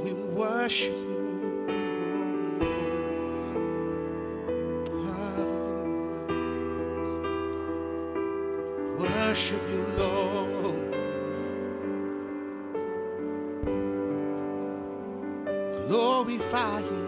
We worship you. Hallelujah. Worship you, Lord. Glorify you,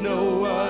no other.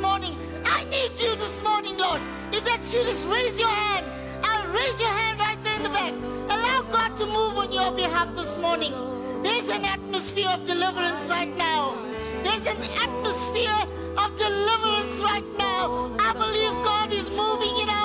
morning. I need you this morning, Lord. If that's you, just raise your hand. I'll raise your hand right there in the back. Allow God to move on your behalf this morning. There's an atmosphere of deliverance right now. There's an atmosphere of deliverance right now. I believe God is moving in our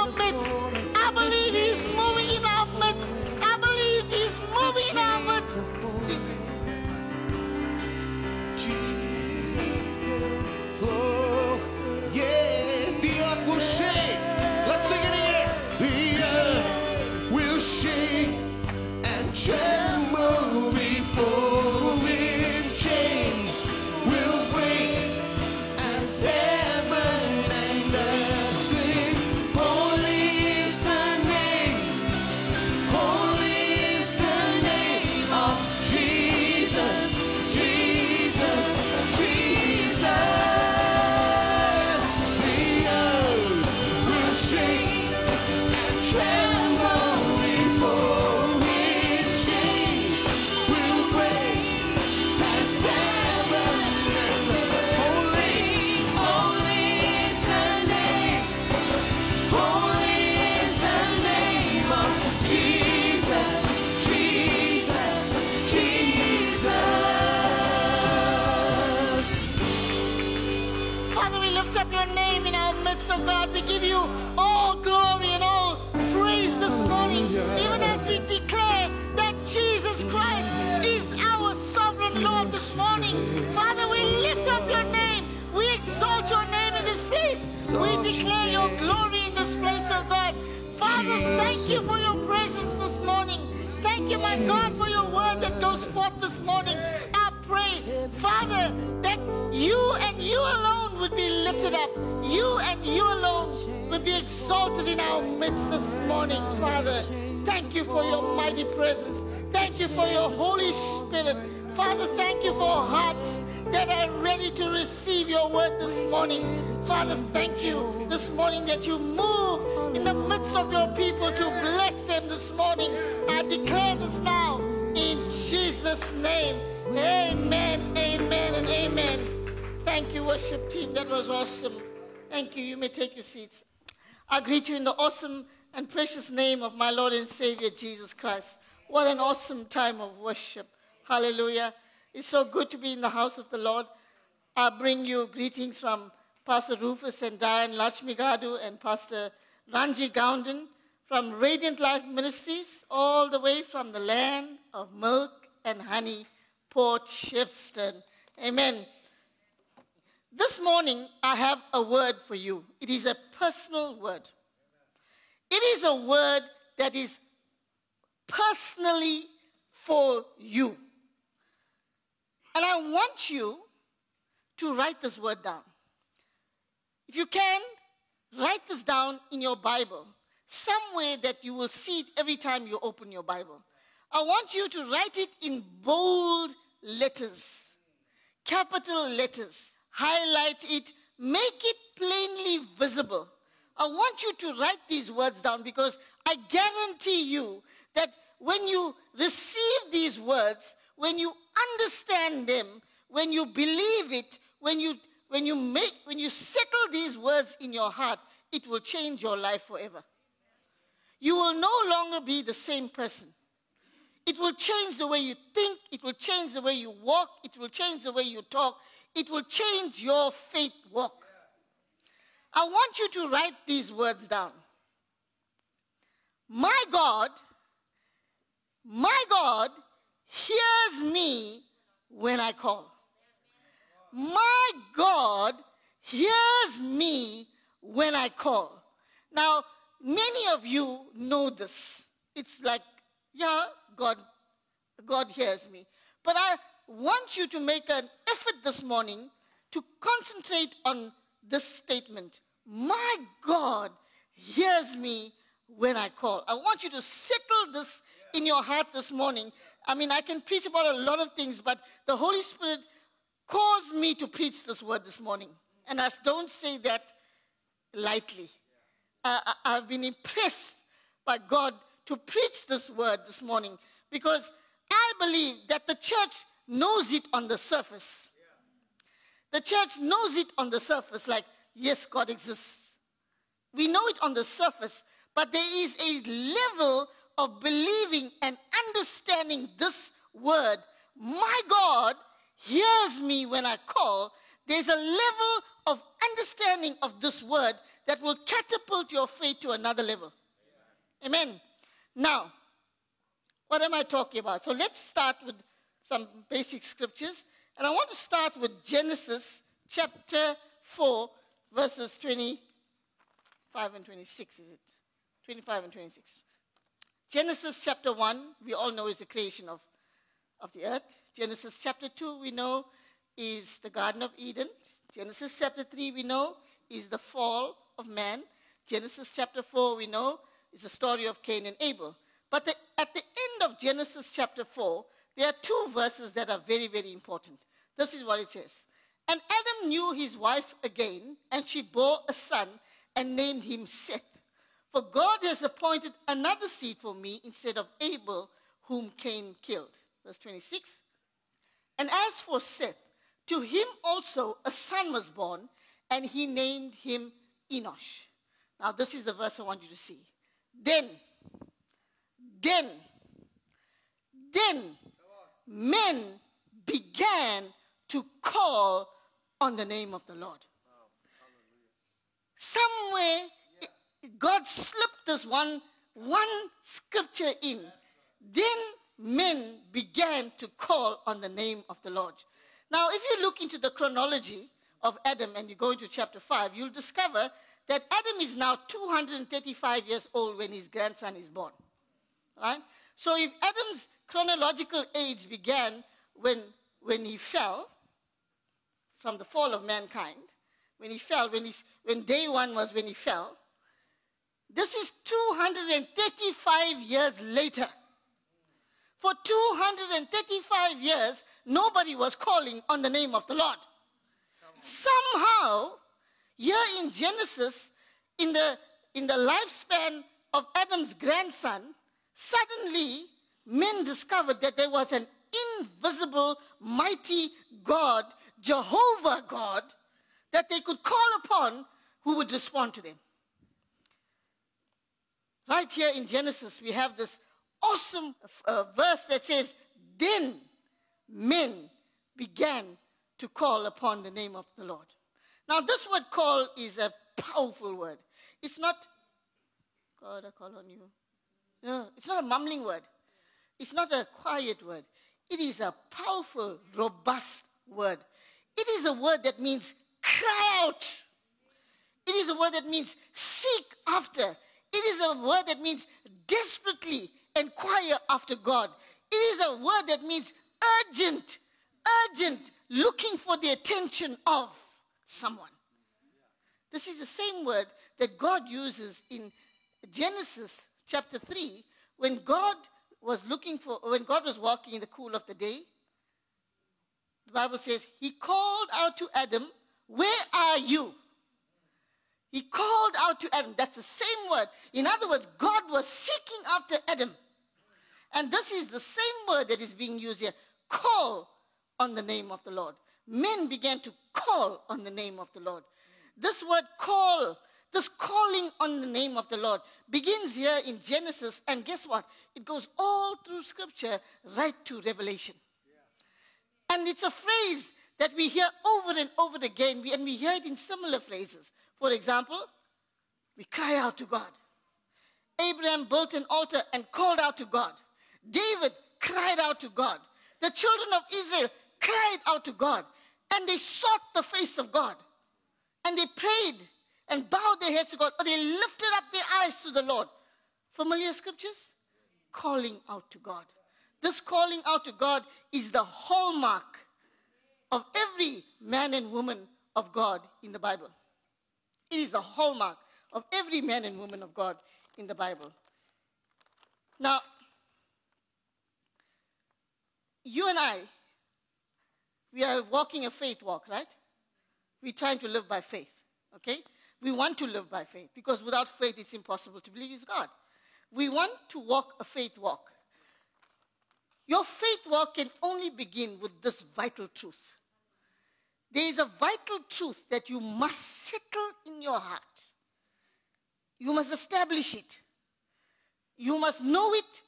you, my God, for your word that goes forth this morning. I pray, Father, that you and you alone would be lifted up. You and you alone would be exalted in our midst this morning, Father. Thank you for your mighty presence. Thank you for your Holy Spirit. Father, thank you for hearts that are ready to receive your word this morning. Father, thank you this morning that you move in the midst of your people to bless them this morning. I declare this now in Jesus' name. Amen, amen, and amen. Thank you, worship team. That was awesome. Thank you. You may take your seats. I greet you in the awesome and precious name of my Lord and Savior Jesus Christ. What an awesome time of worship. Hallelujah. It's so good to be in the house of the Lord. I bring you greetings from Pastor Rufus and Diane Lachmigadu and Pastor Ranji Goundan from Radiant Life Ministries, all the way from the land of milk and honey, Port Shepstone. Amen. This morning, I have a word for you. It is a personal word. It is a word that is personally for you. And I want you to write this word down. If you can, write this down in your Bible, somewhere that you will see it every time you open your Bible. I want you to write it in bold letters, capital letters, highlight it, make it plainly visible. I want you to write these words down because I guarantee you that when you receive these words, when you understand them, when you believe it, when you when you make when you settle these words in your heart, it will change your life forever. You will no longer be the same person. It will change the way you think, it will change the way you walk, it will change the way you talk, it will change your faith walk. I want you to write these words down. My God, my God hears me when I call. My God hears me when I call. Now, many of you know this. It's like, yeah, God, God hears me. But I want you to make an effort this morning to concentrate on this statement. My God hears me when I call. I want you to settle this in your heart this morning. I mean, I can preach about a lot of things, but the Holy Spirit caused me to preach this word this morning. And I don't say that lightly. Uh, I've been impressed by God to preach this word this morning because I believe that the church knows it on the surface. The church knows it on the surface, like, yes, God exists. We know it on the surface, but there is a level of believing and understanding this word. My God hears me when I call. There's a level of understanding of this word that will catapult your faith to another level. Amen. Now, what am I talking about? So let's start with some basic scriptures. And I want to start with Genesis chapter 4, verses 25 and 26, is it? 25 and 26. Genesis chapter 1, we all know is the creation of, of the earth. Genesis chapter 2, we know is the Garden of Eden. Genesis chapter 3, we know is the fall of man. Genesis chapter 4, we know is the story of Cain and Abel. But the, at the end of Genesis chapter 4, there are two verses that are very, very important. This is what it says. And Adam knew his wife again, and she bore a son and named him Seth. For God has appointed another seed for me instead of Abel, whom Cain killed. Verse 26. And as for Seth, to him also a son was born, and he named him Enosh. Now, this is the verse I want you to see. Then, then, then men began to call on the name of the Lord. somewhere i- God slipped this one, one scripture in. Then men began to call on the name of the Lord. Now, if you look into the chronology of Adam and you go into chapter 5, you'll discover that Adam is now 235 years old when his grandson is born. Right? So if Adam's chronological age began when, when he fell, from the fall of mankind, when he fell, when, he, when day one was when he fell, this is 235 years later. For 235 years, nobody was calling on the name of the Lord. Somehow, here in Genesis, in the, in the lifespan of Adam's grandson, suddenly men discovered that there was an invisible, mighty God, Jehovah God, that they could call upon who would respond to them. Right here in Genesis, we have this awesome uh, verse that says, Then men began to call upon the name of the Lord. Now, this word call is a powerful word. It's not, God, I call on you. No, it's not a mumbling word. It's not a quiet word. It is a powerful, robust word. It is a word that means cry out. It is a word that means seek after. It is a word that means desperately inquire after God. It is a word that means urgent, urgent, looking for the attention of someone. This is the same word that God uses in Genesis chapter 3 when God was looking for, when God was walking in the cool of the day. The Bible says, He called out to Adam, Where are you? He called out to Adam. That's the same word. In other words, God was seeking after Adam. And this is the same word that is being used here call on the name of the Lord. Men began to call on the name of the Lord. This word call, this calling on the name of the Lord, begins here in Genesis. And guess what? It goes all through Scripture right to Revelation. And it's a phrase that we hear over and over again, and we hear it in similar phrases. For example, we cry out to God. Abraham built an altar and called out to God. David cried out to God. The children of Israel cried out to God. And they sought the face of God. And they prayed and bowed their heads to God. Or they lifted up their eyes to the Lord. Familiar scriptures? Calling out to God. This calling out to God is the hallmark of every man and woman of God in the Bible. It is a hallmark of every man and woman of God in the Bible. Now, you and I, we are walking a faith walk, right? We're trying to live by faith, okay? We want to live by faith because without faith, it's impossible to believe God. We want to walk a faith walk. Your faith walk can only begin with this vital truth. There is a vital truth that you must settle in your heart. You must establish it. You must know it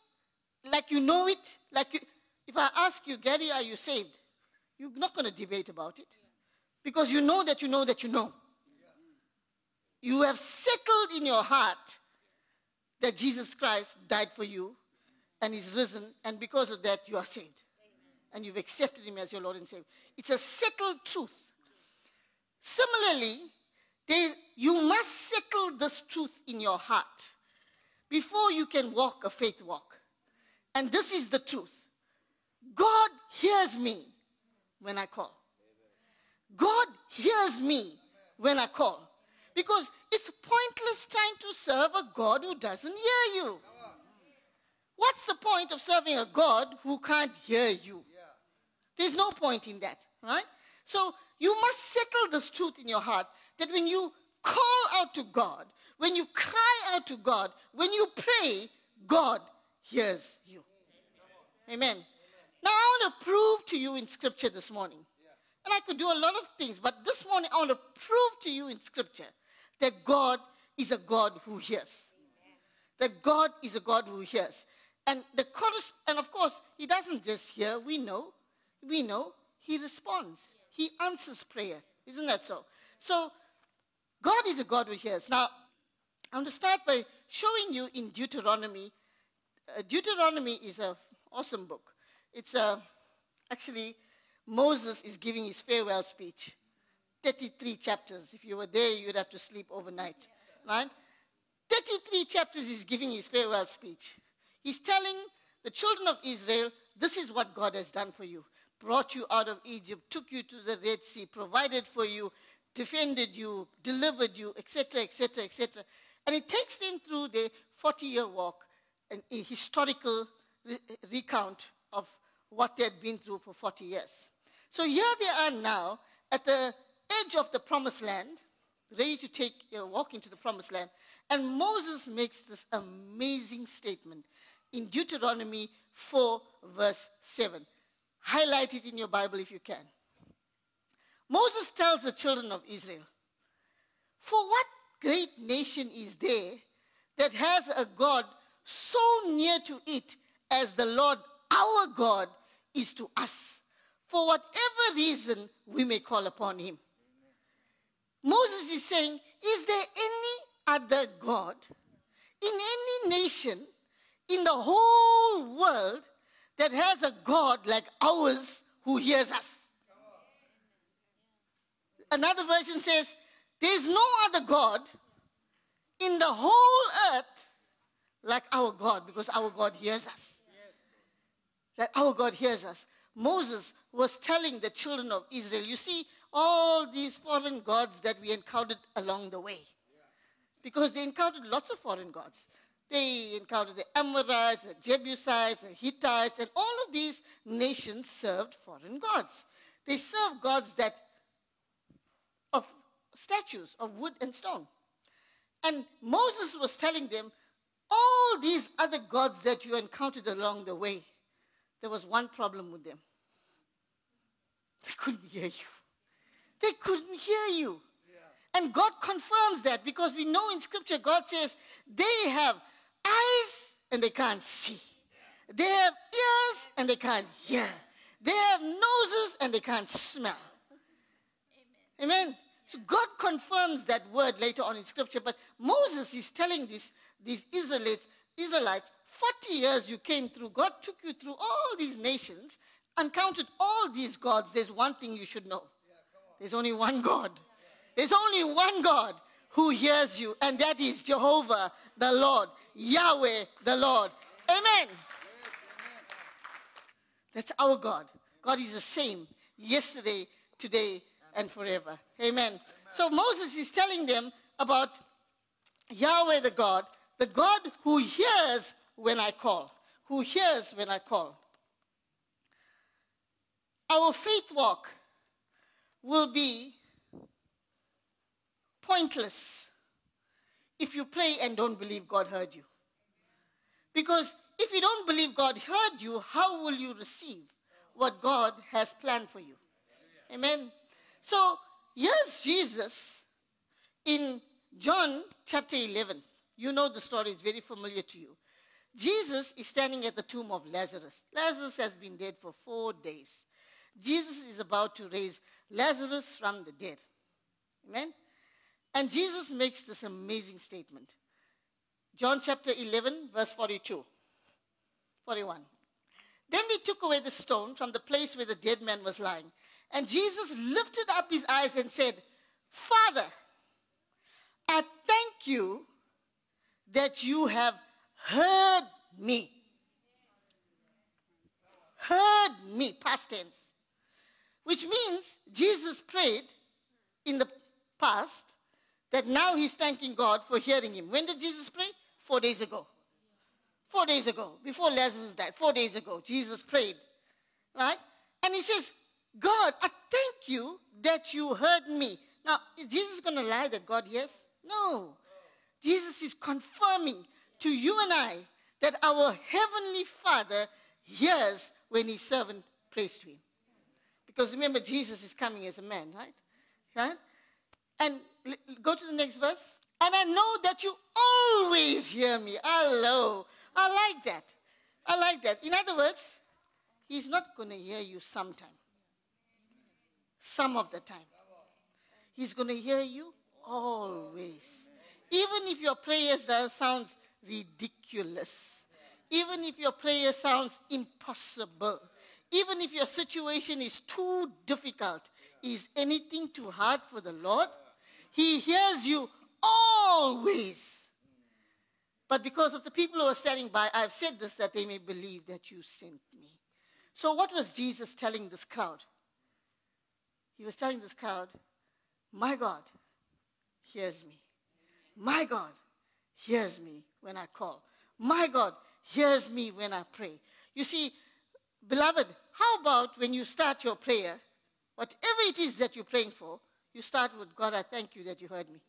like you know it. Like you, if I ask you, Gary, are you saved? You're not going to debate about it because you know that you know that you know. You have settled in your heart that Jesus Christ died for you and is risen, and because of that, you are saved. And you've accepted him as your Lord and Savior. It's a settled truth. Similarly, you must settle this truth in your heart before you can walk a faith walk. And this is the truth God hears me when I call. God hears me when I call. Because it's pointless trying to serve a God who doesn't hear you. What's the point of serving a God who can't hear you? There's no point in that, right? So you must settle this truth in your heart that when you call out to God, when you cry out to God, when you pray, God hears you. Amen. Now I want to prove to you in scripture this morning. And I could do a lot of things, but this morning I want to prove to you in scripture that God is a God who hears. That God is a God who hears. And the chorus, and of course, he doesn't just hear, we know. We know he responds. He answers prayer. Isn't that so? So God is a God who hears. Now, I'm going to start by showing you in Deuteronomy. Uh, Deuteronomy is an awesome book. It's uh, actually Moses is giving his farewell speech. 33 chapters. If you were there, you'd have to sleep overnight. Right? 33 chapters he's giving his farewell speech. He's telling the children of Israel, this is what God has done for you. Brought you out of Egypt, took you to the Red Sea, provided for you, defended you, delivered you, etc., etc., etc. And it takes them through the 40 year walk, and a historical re- recount of what they had been through for 40 years. So here they are now at the edge of the promised land, ready to take a walk into the promised land. And Moses makes this amazing statement in Deuteronomy 4, verse 7. Highlight it in your Bible if you can. Moses tells the children of Israel, For what great nation is there that has a God so near to it as the Lord our God is to us, for whatever reason we may call upon him? Moses is saying, Is there any other God in any nation in the whole world that has a God like ours who hears us? Another version says, There's no other God in the whole earth like our God because our God hears us. That our God hears us. Moses was telling the children of Israel, you see, all these foreign gods that we encountered along the way. Because they encountered lots of foreign gods. They encountered the Amorites, the Jebusites, the Hittites, and all of these nations served foreign gods. They served gods that of statues of wood and stone. And Moses was telling them, all these other gods that you encountered along the way, there was one problem with them. They couldn't hear you. They couldn't hear you. And God confirms that because we know in Scripture, God says, they have eyes and they can't see. They have ears and they can't hear. They have noses and they can't smell. Amen. Amen. So God confirms that word later on in Scripture. But Moses is telling this, these Israelites, Israelites, 40 years you came through. God took you through all these nations, and counted all these gods. There's one thing you should know. There's only one God. There's only one God who hears you, and that is Jehovah the Lord, Yahweh the Lord. Amen. That's our God. God is the same yesterday, today, and forever. Amen. So Moses is telling them about Yahweh the God, the God who hears when I call, who hears when I call. Our faith walk will be pointless if you pray and don't believe God heard you. Because if you don't believe God heard you, how will you receive what God has planned for you? Amen. So here's Jesus in John chapter 11. You know the story, it's very familiar to you. Jesus is standing at the tomb of Lazarus. Lazarus has been dead for four days. Jesus is about to raise Lazarus from the dead. Amen? And Jesus makes this amazing statement. John chapter 11, verse 42, 41. Then they took away the stone from the place where the dead man was lying. And Jesus lifted up his eyes and said, Father, I thank you that you have heard me. Heard me, past tense. Which means Jesus prayed in the past that now he's thanking God for hearing him. When did Jesus pray? Four days ago. Four days ago, before Lazarus died, four days ago, Jesus prayed. Right? And he says, God, I thank you that you heard me. Now, is Jesus going to lie that God hears? No. Jesus is confirming to you and I that our Heavenly Father hears when His servant prays to Him. Because remember, Jesus is coming as a man, right? Right? And go to the next verse. And I know that you always hear me. Hello. I like that. I like that. In other words, He's not going to hear you sometime, some of the time. He's going to hear you always. Even if your prayers uh, sounds ridiculous, even if your prayer sounds impossible, even if your situation is too difficult, is anything too hard for the Lord? He hears you always. But because of the people who are standing by, I've said this that they may believe that you sent me. So, what was Jesus telling this crowd? He was telling this crowd, My God hears me. My God hears me when I call. My God hears me when I pray. You see, beloved, how about when you start your prayer, whatever it is that you're praying for, you start with, God, I thank you that you heard me.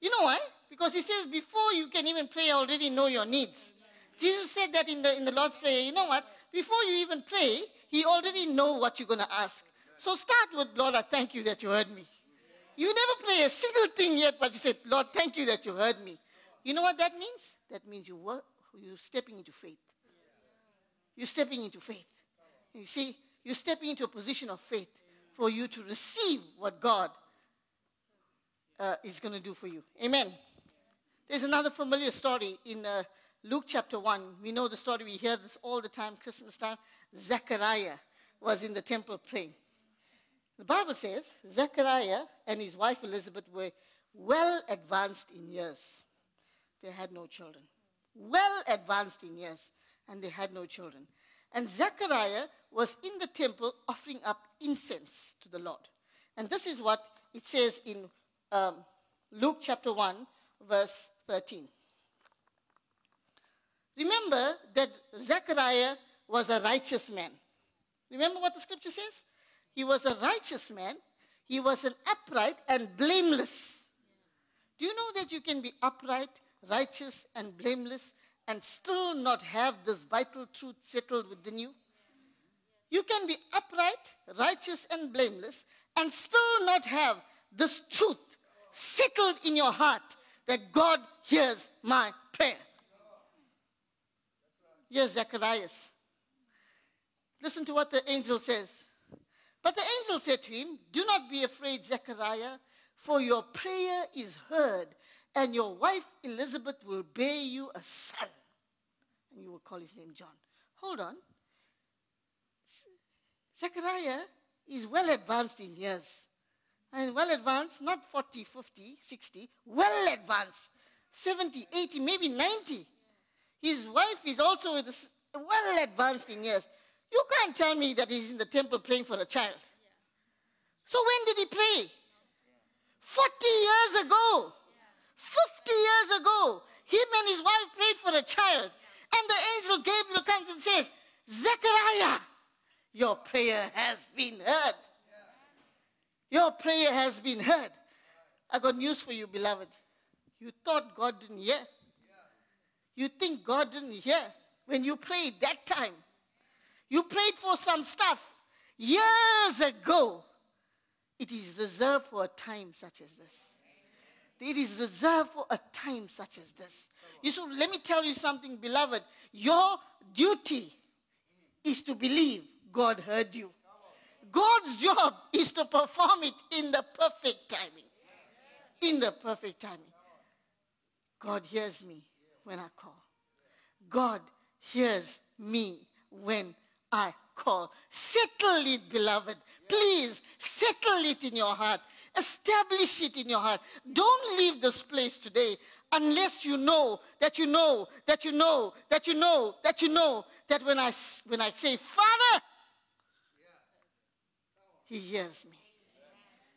You know why? Because he says, before you can even pray, I already know your needs. Jesus said that in the, in the Lord's Prayer. You know what? Before you even pray, he already know what you're going to ask. So start with, Lord, I thank you that you heard me. You never pray a single thing yet, but you said, Lord, thank you that you heard me. You know what that means? That means you work, you're stepping into faith. You're stepping into faith. You see, you're stepping into a position of faith for you to receive what God uh, is going to do for you. Amen. There's another familiar story in uh, Luke chapter 1. We know the story, we hear this all the time, Christmas time. Zechariah was in the temple praying. The Bible says Zechariah and his wife Elizabeth were well advanced in years. They had no children. Well advanced in years, and they had no children. And Zechariah was in the temple offering up incense to the Lord. And this is what it says in um, Luke chapter 1, verse 13. Remember that Zechariah was a righteous man. Remember what the scripture says? He was a righteous man. He was an upright and blameless. Do you know that you can be upright, righteous, and blameless and still not have this vital truth settled within you? You can be upright, righteous, and blameless and still not have this truth settled in your heart that God hears my prayer. Yes, Zacharias. Listen to what the angel says. But the angel said to him, Do not be afraid, Zechariah, for your prayer is heard, and your wife Elizabeth will bear you a son, and you will call his name John. Hold on. Zechariah is well advanced in years. And well advanced, not 40, 50, 60, well advanced. 70, 80, maybe 90. His wife is also well advanced in years. You can't tell me that he's in the temple praying for a child. So when did he pray? 40 years ago. 50 years ago. Him and his wife prayed for a child. And the angel Gabriel comes and says, Zechariah, your prayer has been heard. Your prayer has been heard. I got news for you, beloved. You thought God didn't hear. You think God didn't hear when you prayed that time. You prayed for some stuff years ago. It is reserved for a time such as this. It is reserved for a time such as this. You so let me tell you something, beloved. Your duty is to believe God heard you. God's job is to perform it in the perfect timing. In the perfect timing. God hears me when I call. God hears me when I call. Settle it, beloved. Please settle it in your heart. Establish it in your heart. Don't leave this place today unless you know that you know that you know that you know that you know that when I when I say Father, He hears me.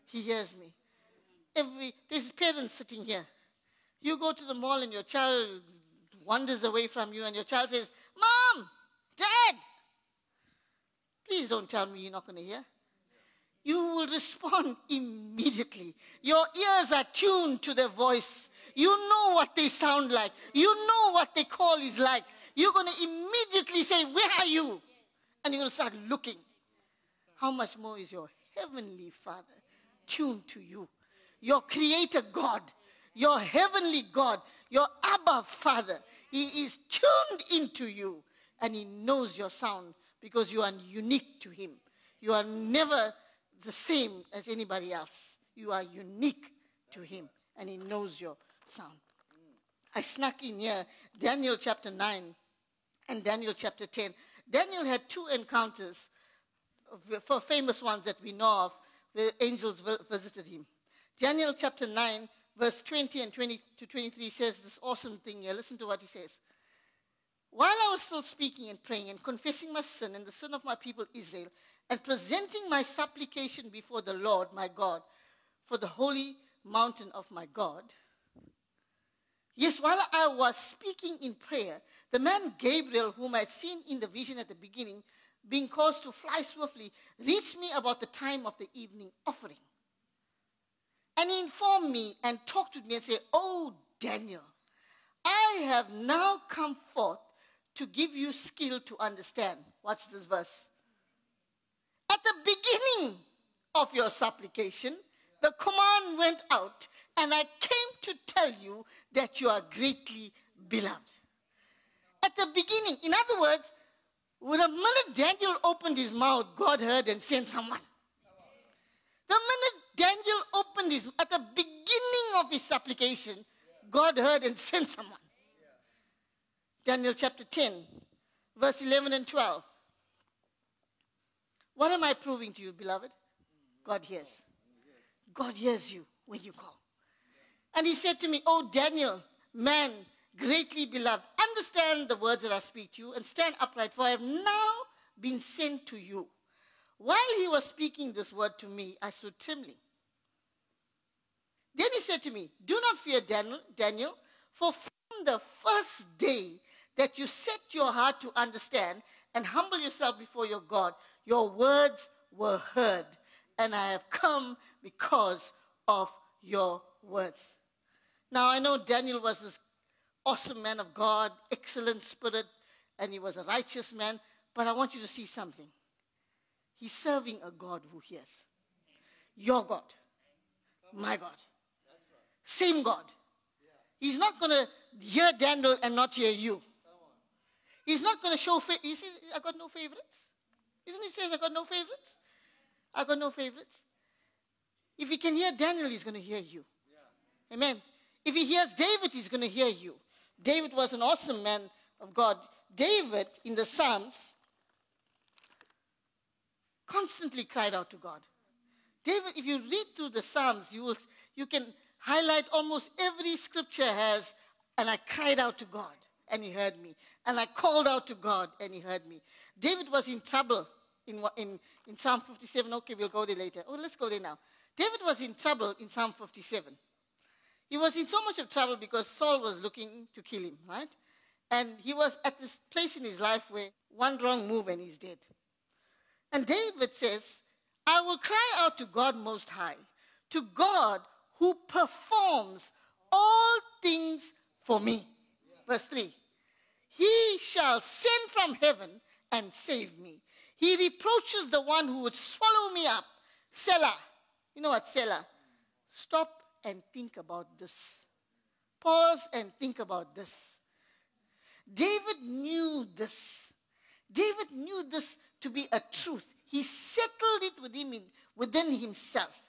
He hears me. Every there's parents sitting here. You go to the mall and your child wanders away from you, and your child says, "Mom, Dad." Please don't tell me you're not going to hear. You will respond immediately. Your ears are tuned to their voice. You know what they sound like. You know what their call is like. You're going to immediately say, Where are you? And you're going to start looking. How much more is your heavenly Father tuned to you? Your Creator God, your heavenly God, your Abba Father. He is tuned into you and He knows your sound because you are unique to Him. You are never the same as anybody else. You are unique to Him, and He knows your sound. I snuck in here Daniel chapter 9 and Daniel chapter 10. Daniel had two encounters, for famous ones that we know of, where angels visited him. Daniel chapter 9, verse 20 and 20 to 23 says this awesome thing here. Listen to what he says. While I was still speaking and praying and confessing my sin and the sin of my people Israel, and presenting my supplication before the Lord my God for the holy mountain of my God, yes, while I was speaking in prayer, the man Gabriel, whom I had seen in the vision at the beginning, being caused to fly swiftly, reached me about the time of the evening offering. And he informed me and talked with me and said, Oh, Daniel, I have now come forth to give you skill to understand. Watch this verse. At the beginning of your supplication, the command went out, and I came to tell you that you are greatly beloved. At the beginning, in other words, when the minute Daniel opened his mouth, God heard and sent someone. The minute Daniel opened his, at the beginning of his supplication, God heard and sent someone. Daniel chapter 10, verse 11 and 12. What am I proving to you, beloved? God hears. God hears you when you call. And he said to me, Oh, Daniel, man, greatly beloved, understand the words that I speak to you and stand upright, for I have now been sent to you. While he was speaking this word to me, I stood trembling. Then he said to me, Do not fear, Daniel, Daniel, for from the first day that you set your heart to understand and humble yourself before your God, your words were heard, and I have come because of your words. Now, I know Daniel was this awesome man of God, excellent spirit, and he was a righteous man, but I want you to see something. He's serving a God who hears. Your God, my God. Same God. He's not going to hear Daniel and not hear you. He's not going to show, fa- you see, I got no favorites. Isn't he says I got no favorites? I got no favorites. If he can hear Daniel, he's going to hear you. Amen. If he hears David, he's going to hear you. David was an awesome man of God. David in the Psalms constantly cried out to God. David, if you read through the Psalms, you, will, you can highlight almost every scripture has, and I cried out to God, and he heard me. And I called out to God, and he heard me. David was in trouble in, in, in Psalm 57. Okay, we'll go there later. Oh, let's go there now. David was in trouble in Psalm 57. He was in so much of trouble because Saul was looking to kill him, right? And he was at this place in his life where one wrong move and he's dead. And David says, I will cry out to God Most High, to God who performs all things for me. Verse 3 He shall send from heaven and save me. He reproaches the one who would swallow me up. Selah. You know what, Selah? Stop and think about this. Pause and think about this. David knew this. David knew this to be a truth. He settled it within, within himself.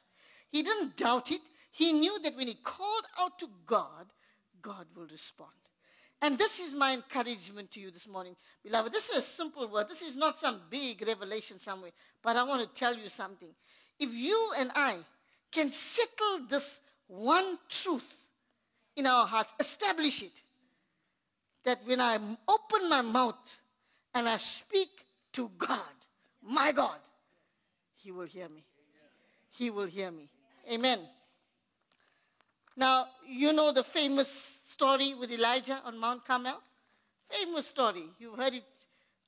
He didn't doubt it. He knew that when he called out to God, God will respond. And this is my encouragement to you this morning, beloved. This is a simple word. This is not some big revelation somewhere. But I want to tell you something. If you and I can settle this one truth in our hearts, establish it, that when I open my mouth and I speak to God, my God, He will hear me. He will hear me. Amen. Now, you know the famous story with Elijah on Mount Carmel? Famous story. You've heard it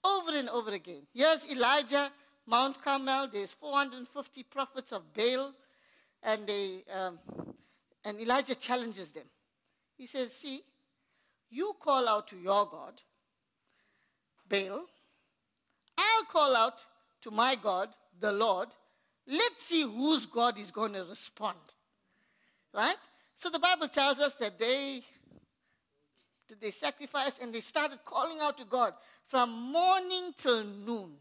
over and over again. Here's Elijah, Mount Carmel. There's 450 prophets of Baal, and they um, and Elijah challenges them. He says, "See, you call out to your God, Baal. I'll call out to my God, the Lord. Let's see whose God is going to respond." Right? So the Bible tells us that they did they sacrifice and they started calling out to God from morning till noon.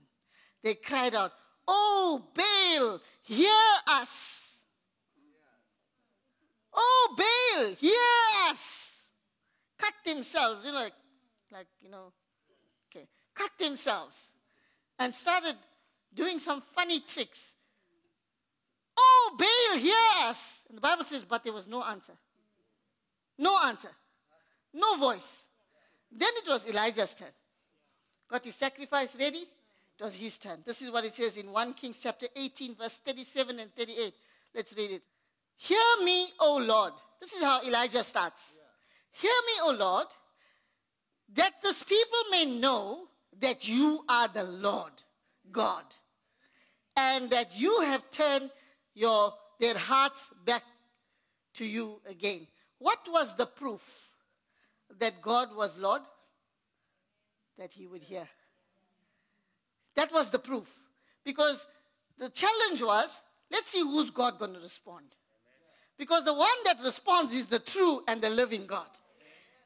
They cried out, Oh, Baal, hear us. Oh, Baal, hear us. Cut themselves, you know, like, like, you know, okay, cut themselves and started doing some funny tricks. Oh, Baal, us. And the Bible says, but there was no answer. No answer. No voice. Then it was Elijah's turn. Got his sacrifice ready? It was his turn. This is what it says in 1 Kings chapter 18, verse 37 and 38. Let's read it. Hear me, O Lord. This is how Elijah starts. Hear me, O Lord, that this people may know that you are the Lord God, and that you have turned your, their hearts back to you again. What was the proof that God was Lord? That he would hear. That was the proof. Because the challenge was let's see who's God going to respond. Because the one that responds is the true and the living God.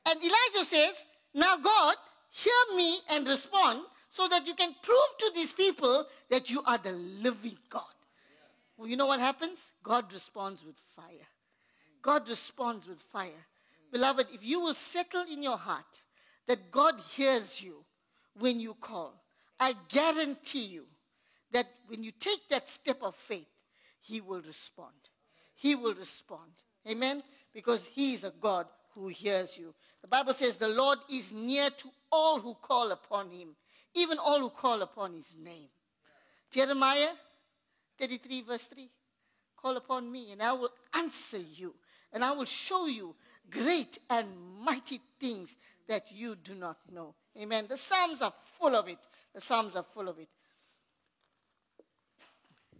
And Elijah says, Now, God, hear me and respond so that you can prove to these people that you are the living God. Well, you know what happens? God responds with fire. God responds with fire. Beloved, if you will settle in your heart that God hears you when you call, I guarantee you that when you take that step of faith, He will respond. He will respond. Amen? Because He is a God who hears you. The Bible says the Lord is near to all who call upon Him, even all who call upon His name. Jeremiah 33, verse 3 Call upon me, and I will answer you, and I will show you great and mighty things that you do not know. Amen. The Psalms are full of it. The Psalms are full of it.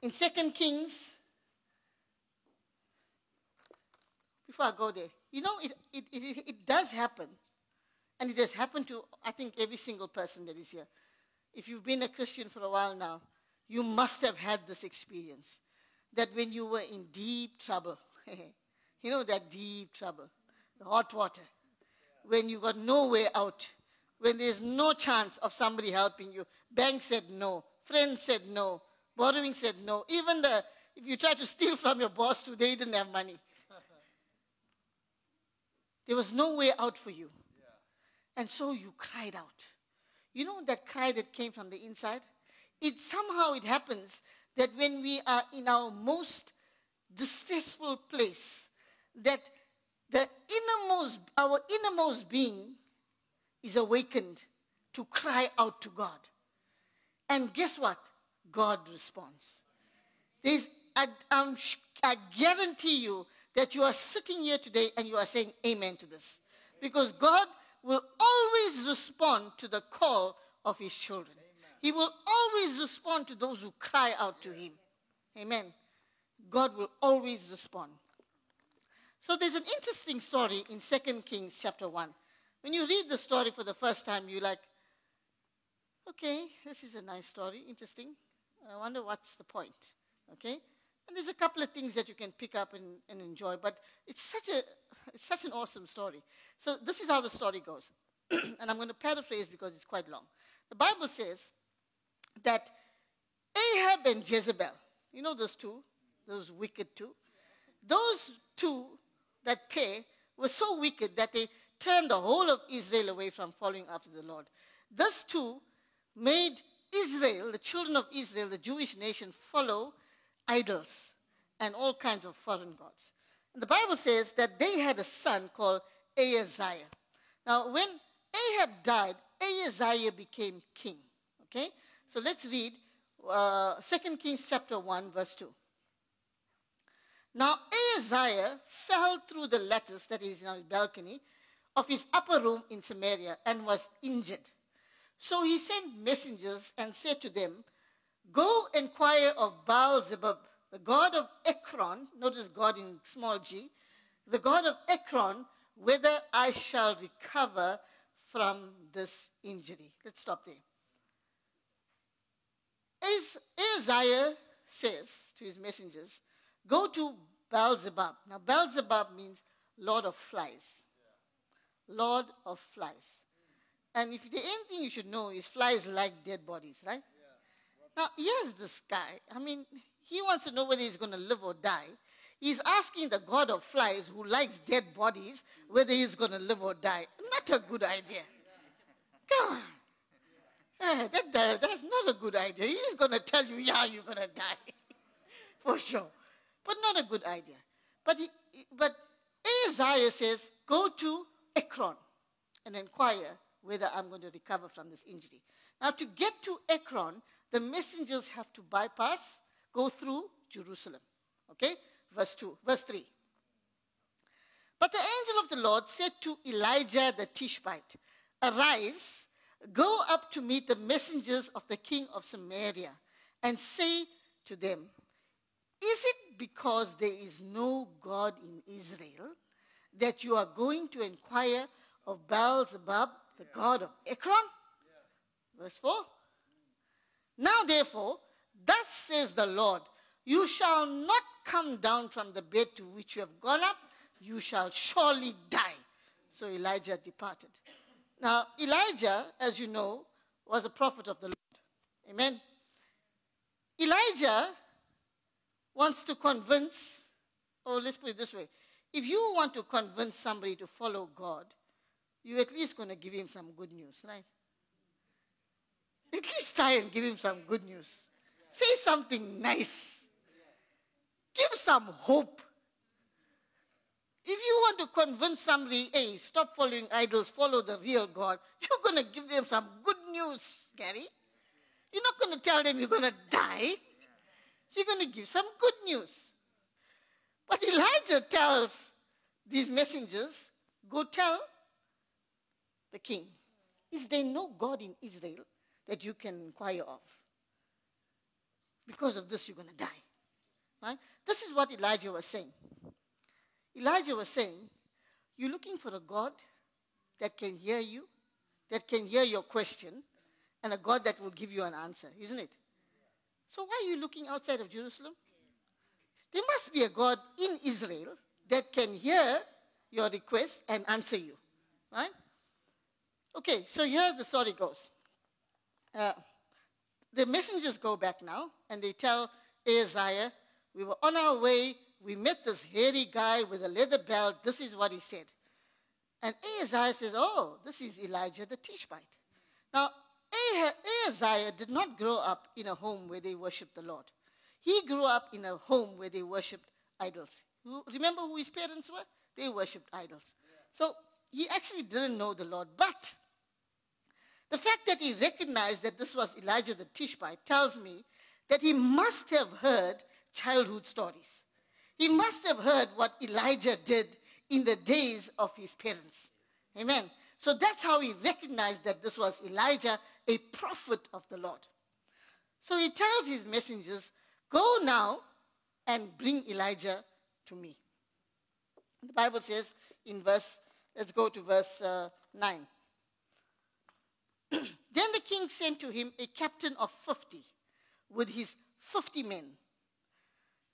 In Second Kings, before I go there, you know, it, it, it, it does happen. And it has happened to, I think, every single person that is here. If you've been a Christian for a while now, you must have had this experience. That when you were in deep trouble, you know that deep trouble, the hot water, when you got no way out, when there's no chance of somebody helping you. Bank said no, friends said no, borrowing said no. Even the, if you try to steal from your boss too, they didn't have money. There was no way out for you. And so you cried out. You know that cry that came from the inside? It somehow it happens that when we are in our most distressful place, that the innermost, our innermost being is awakened to cry out to God. And guess what? God responds. There's, I, I'm, I guarantee you that you are sitting here today and you are saying amen to this. Because God will always respond to the call of his children. He will always respond to those who cry out to him. Amen. God will always respond. So there's an interesting story in 2 Kings chapter 1. When you read the story for the first time, you're like, okay, this is a nice story, interesting. I wonder what's the point. Okay? And there's a couple of things that you can pick up and, and enjoy, but it's such, a, it's such an awesome story. So this is how the story goes. and I'm going to paraphrase because it's quite long. The Bible says that Ahab and Jezebel, you know those two, those wicked two, those two that pair were so wicked that they turned the whole of Israel away from following after the Lord. Those two made Israel, the children of Israel, the Jewish nation, follow idols and all kinds of foreign gods. And the Bible says that they had a son called Ahaziah. Now, when Ahab died, Ahaziah became king. Okay? So let's read uh, 2 Kings chapter 1, verse 2. Now Ahaziah fell through the lattice, that is, in the balcony, of his upper room in Samaria and was injured. So he sent messengers and said to them, Go inquire of Baal Zebub, the god of Ekron, notice God in small g, the god of Ekron, whether I shall recover from this injury. Let's stop there. As Isaiah says to his messengers, Go to Beelzebub. Now, Beelzebub means Lord of Flies. Lord of Flies. And if there's anything you should know is flies like dead bodies, right? Now, here's this guy. I mean, he wants to know whether he's going to live or die. He's asking the God of flies who likes dead bodies whether he's going to live or die. Not a good idea. Come on. Eh, that, that- that's not a good idea. He's going to tell you, yeah, you're going to die. For sure. But not a good idea. But, he, but Ahaziah says, go to Ekron and inquire whether I'm going to recover from this injury. Now, to get to Ekron, the messengers have to bypass, go through Jerusalem. Okay? Verse 2, verse 3. But the angel of the Lord said to Elijah the Tishbite, Arise, go up to meet the messengers of the king of Samaria, and say to them, Is it because there is no God in Israel that you are going to inquire of Baal Zebub, the god of Ekron? Verse 4. Now, therefore, thus says the Lord, you shall not come down from the bed to which you have gone up, you shall surely die. So Elijah departed. Now, Elijah, as you know, was a prophet of the Lord. Amen. Elijah wants to convince, or let's put it this way if you want to convince somebody to follow God, you're at least going to give him some good news, right? At least try and give him some good news. Say something nice. Give some hope. If you want to convince somebody, hey, stop following idols, follow the real God, you're going to give them some good news, Gary. You're not going to tell them you're going to die. You're going to give some good news. But Elijah tells these messengers, go tell the king, is there no God in Israel that you can inquire of? Because of this, you're going to die. Right? This is what Elijah was saying. Elijah was saying, You're looking for a God that can hear you, that can hear your question, and a God that will give you an answer, isn't it? So why are you looking outside of Jerusalem? There must be a God in Israel that can hear your request and answer you. Right? Okay, so here the story goes. Uh, the messengers go back now and they tell Ahaziah, We were on our way, we met this hairy guy with a leather belt. This is what he said. And Ahaziah says, Oh, this is Elijah the Tishbite. Now, Ahaziah did not grow up in a home where they worshiped the Lord. He grew up in a home where they worshipped idols. Remember who his parents were? They worshipped idols. So he actually didn't know the Lord. But the fact that he recognized that this was Elijah the Tishbite tells me that he must have heard childhood stories. He must have heard what Elijah did in the days of his parents. Amen. So that's how he recognized that this was Elijah, a prophet of the Lord. So he tells his messengers, Go now and bring Elijah to me. The Bible says in verse, let's go to verse uh, 9. then the king sent to him a captain of 50 with his 50 men.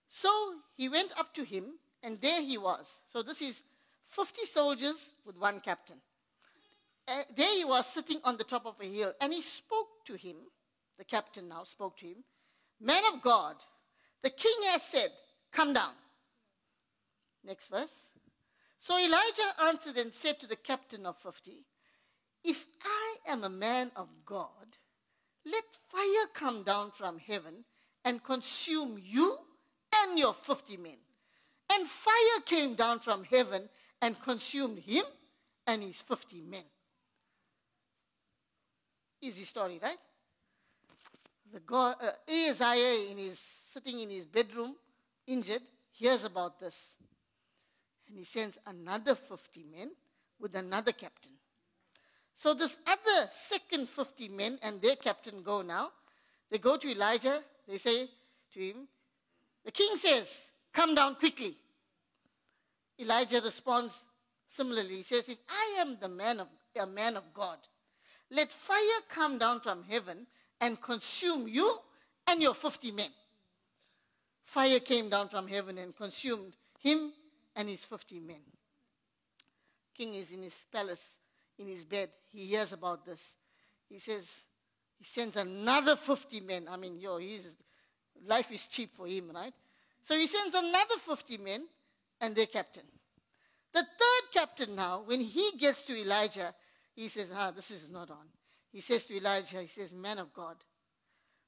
So he went up to him, and there he was. So this is 50 soldiers with one captain. Uh, there he was sitting on the top of a hill, and he spoke to him. The captain now spoke to him Man of God, the king has said, Come down. Next verse. So Elijah answered and said to the captain of 50, If I am a man of God, let fire come down from heaven and consume you and your 50 men. And fire came down from heaven and consumed him and his 50 men. Easy story, right? The God, uh, Ahaziah in his, sitting in his bedroom, injured, hears about this. And he sends another 50 men with another captain. So this other second 50 men and their captain go now. They go to Elijah. They say to him, The king says, Come down quickly. Elijah responds similarly. He says, If I am the man of, a man of God, let fire come down from heaven and consume you and your 50 men. Fire came down from heaven and consumed him and his 50 men. King is in his palace, in his bed. He hears about this. He says, he sends another 50 men. I mean, yo, his life is cheap for him, right? So he sends another 50 men and their captain. The third captain now, when he gets to Elijah, he says, Ah, this is not on. He says to Elijah, He says, Man of God,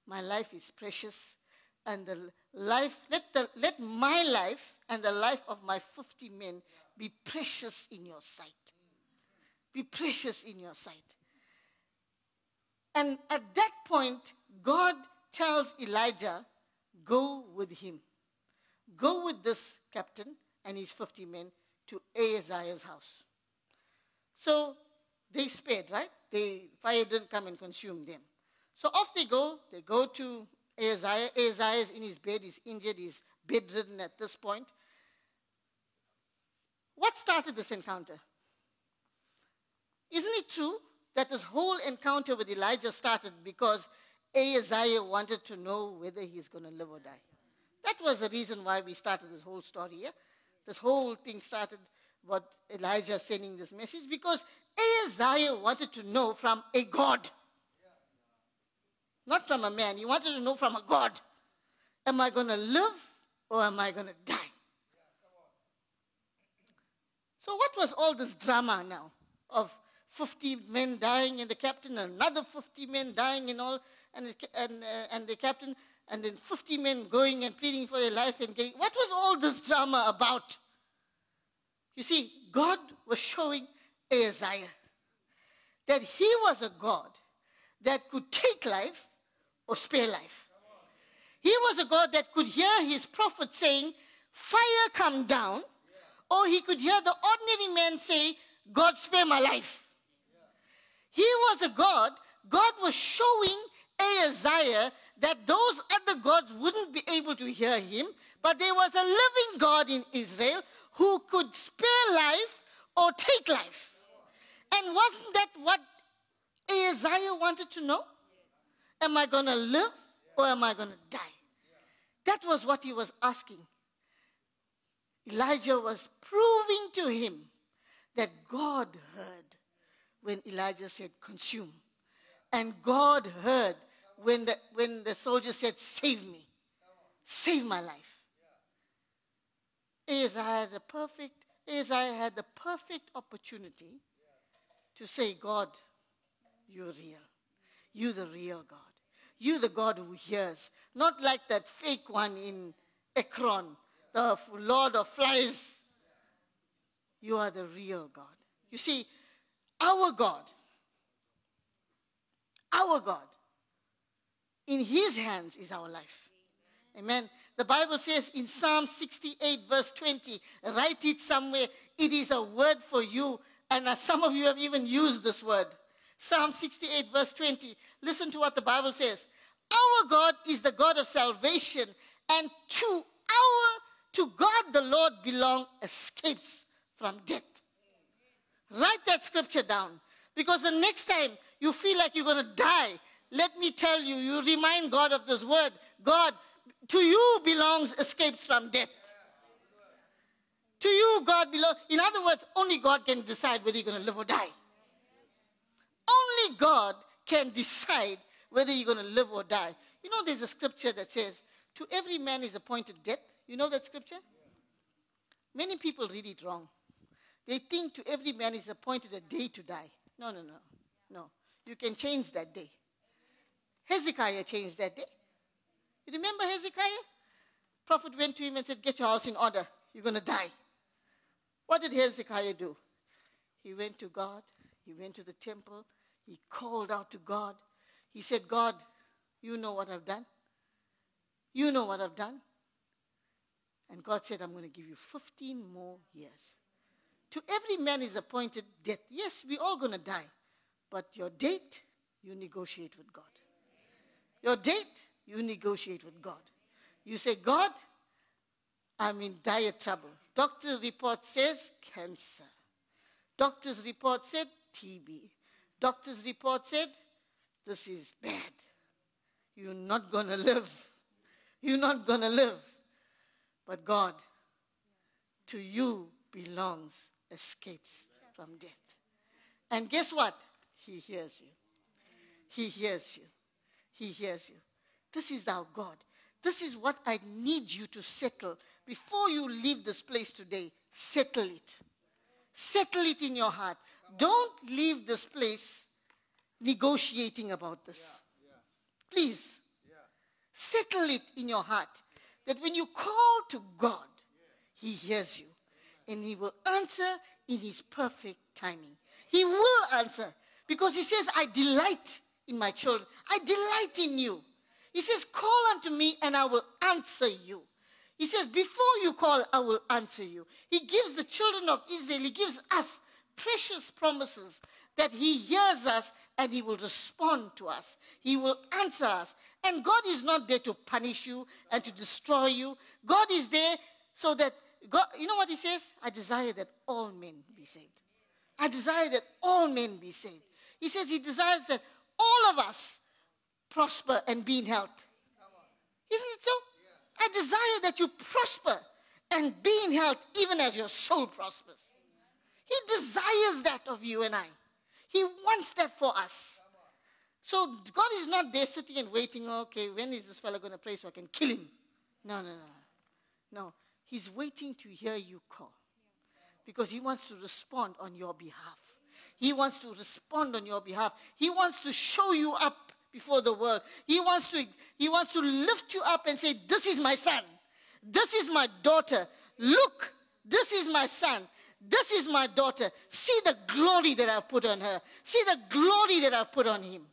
my life is precious, and the life, let, the, let my life and the life of my 50 men be precious in your sight. Be precious in your sight. And at that point, God tells Elijah, Go with him. Go with this captain and his 50 men to Ahaziah's house. So they spared, right? The fire didn't come and consume them. So off they go. They go to Ahaziah. Ahaziah is in his bed. He's injured. He's bedridden at this point. What started this encounter? Isn't it true that this whole encounter with Elijah started because Ahaziah wanted to know whether he's going to live or die? That was the reason why we started this whole story here. This whole thing started what Elijah sending this message because Ahaziah wanted to know from a God. Not from a man. He wanted to know from a God. Am I going to live or am I going to die? So, what was all this drama now of 50 men dying and the captain, and another 50 men dying and all, and the, and, uh, and the captain, and then 50 men going and pleading for their life and getting. What was all this drama about? You see, God was showing Ahaziah that he was a God that could take life or spare life. He was a God that could hear his prophet saying, Fire come down, or he could hear the ordinary man say, God spare my life. He was a God, God was showing Ahaziah that those other gods wouldn't be able to hear him, but there was a living God in Israel who could spare life or take life. And wasn't that what Ahaziah wanted to know? Am I going to live or am I going to die? That was what he was asking. Elijah was proving to him that God heard when Elijah said, consume. And God heard when the, when the soldier said, save me, save my life. Ahaziah had a perfect, Ahaziah had the perfect opportunity to say, God, you're real. You're the real God. You're the God who hears. Not like that fake one in Ekron, the Lord of flies. You are the real God. You see, our God, our God, in His hands is our life. Amen. The Bible says in Psalm 68, verse 20, write it somewhere. It is a word for you. And some of you have even used this word. Psalm 68, verse 20. Listen to what the Bible says. Our God is the God of salvation, and to our, to God the Lord belong escapes from death. Write that scripture down. Because the next time you feel like you're going to die, let me tell you, you remind God of this word. God, to you belongs escapes from death. To you, God belongs. In other words, only God can decide whether you're going to live or die. Only God can decide whether you're going to live or die. You know, there's a scripture that says, To every man is appointed death. You know that scripture? Many people read it wrong. They think to every man is appointed a day to die. No, no, no. No. You can change that day. Hezekiah changed that day. You remember Hezekiah? Prophet went to him and said, Get your house in order. You're going to die. What did Hezekiah do? He went to God. He went to the temple. He called out to God. He said, God, you know what I've done. You know what I've done. And God said, I'm going to give you 15 more years. To every man is appointed death. Yes, we're all going to die. But your date, you negotiate with God. Your date, you negotiate with God. You say, God, I'm in dire trouble. Doctor's report says cancer. Doctor's report said TB. Doctor's report said this is bad. You're not going to live. You're not going to live. But God, to you belongs escapes from death. And guess what? He hears you. He hears you. He hears you. This is our God. This is what I need you to settle. Before you leave this place today, settle it. Settle it in your heart. Don't leave this place negotiating about this. Please, settle it in your heart that when you call to God, He hears you and He will answer in His perfect timing. He will answer because He says, I delight in my children, I delight in you. He says, Call unto me and I will answer you. He says, Before you call, I will answer you. He gives the children of Israel, He gives us precious promises that He hears us and He will respond to us. He will answer us. And God is not there to punish you and to destroy you. God is there so that, God, you know what He says? I desire that all men be saved. I desire that all men be saved. He says He desires that all of us prosper and be in health. Isn't it so? I desire that you prosper and be in health even as your soul prospers. He desires that of you and I. He wants that for us. So God is not there sitting and waiting, okay, when is this fellow going to pray so I can kill him? No, no, no. No. He's waiting to hear you call. Because he wants to respond on your behalf. He wants to respond on your behalf. He wants to show you up before the world. He wants to, he wants to lift you up and say, This is my son. This is my daughter. Look, this is my son. This is my daughter. See the glory that I've put on her. See the glory that I've put on him.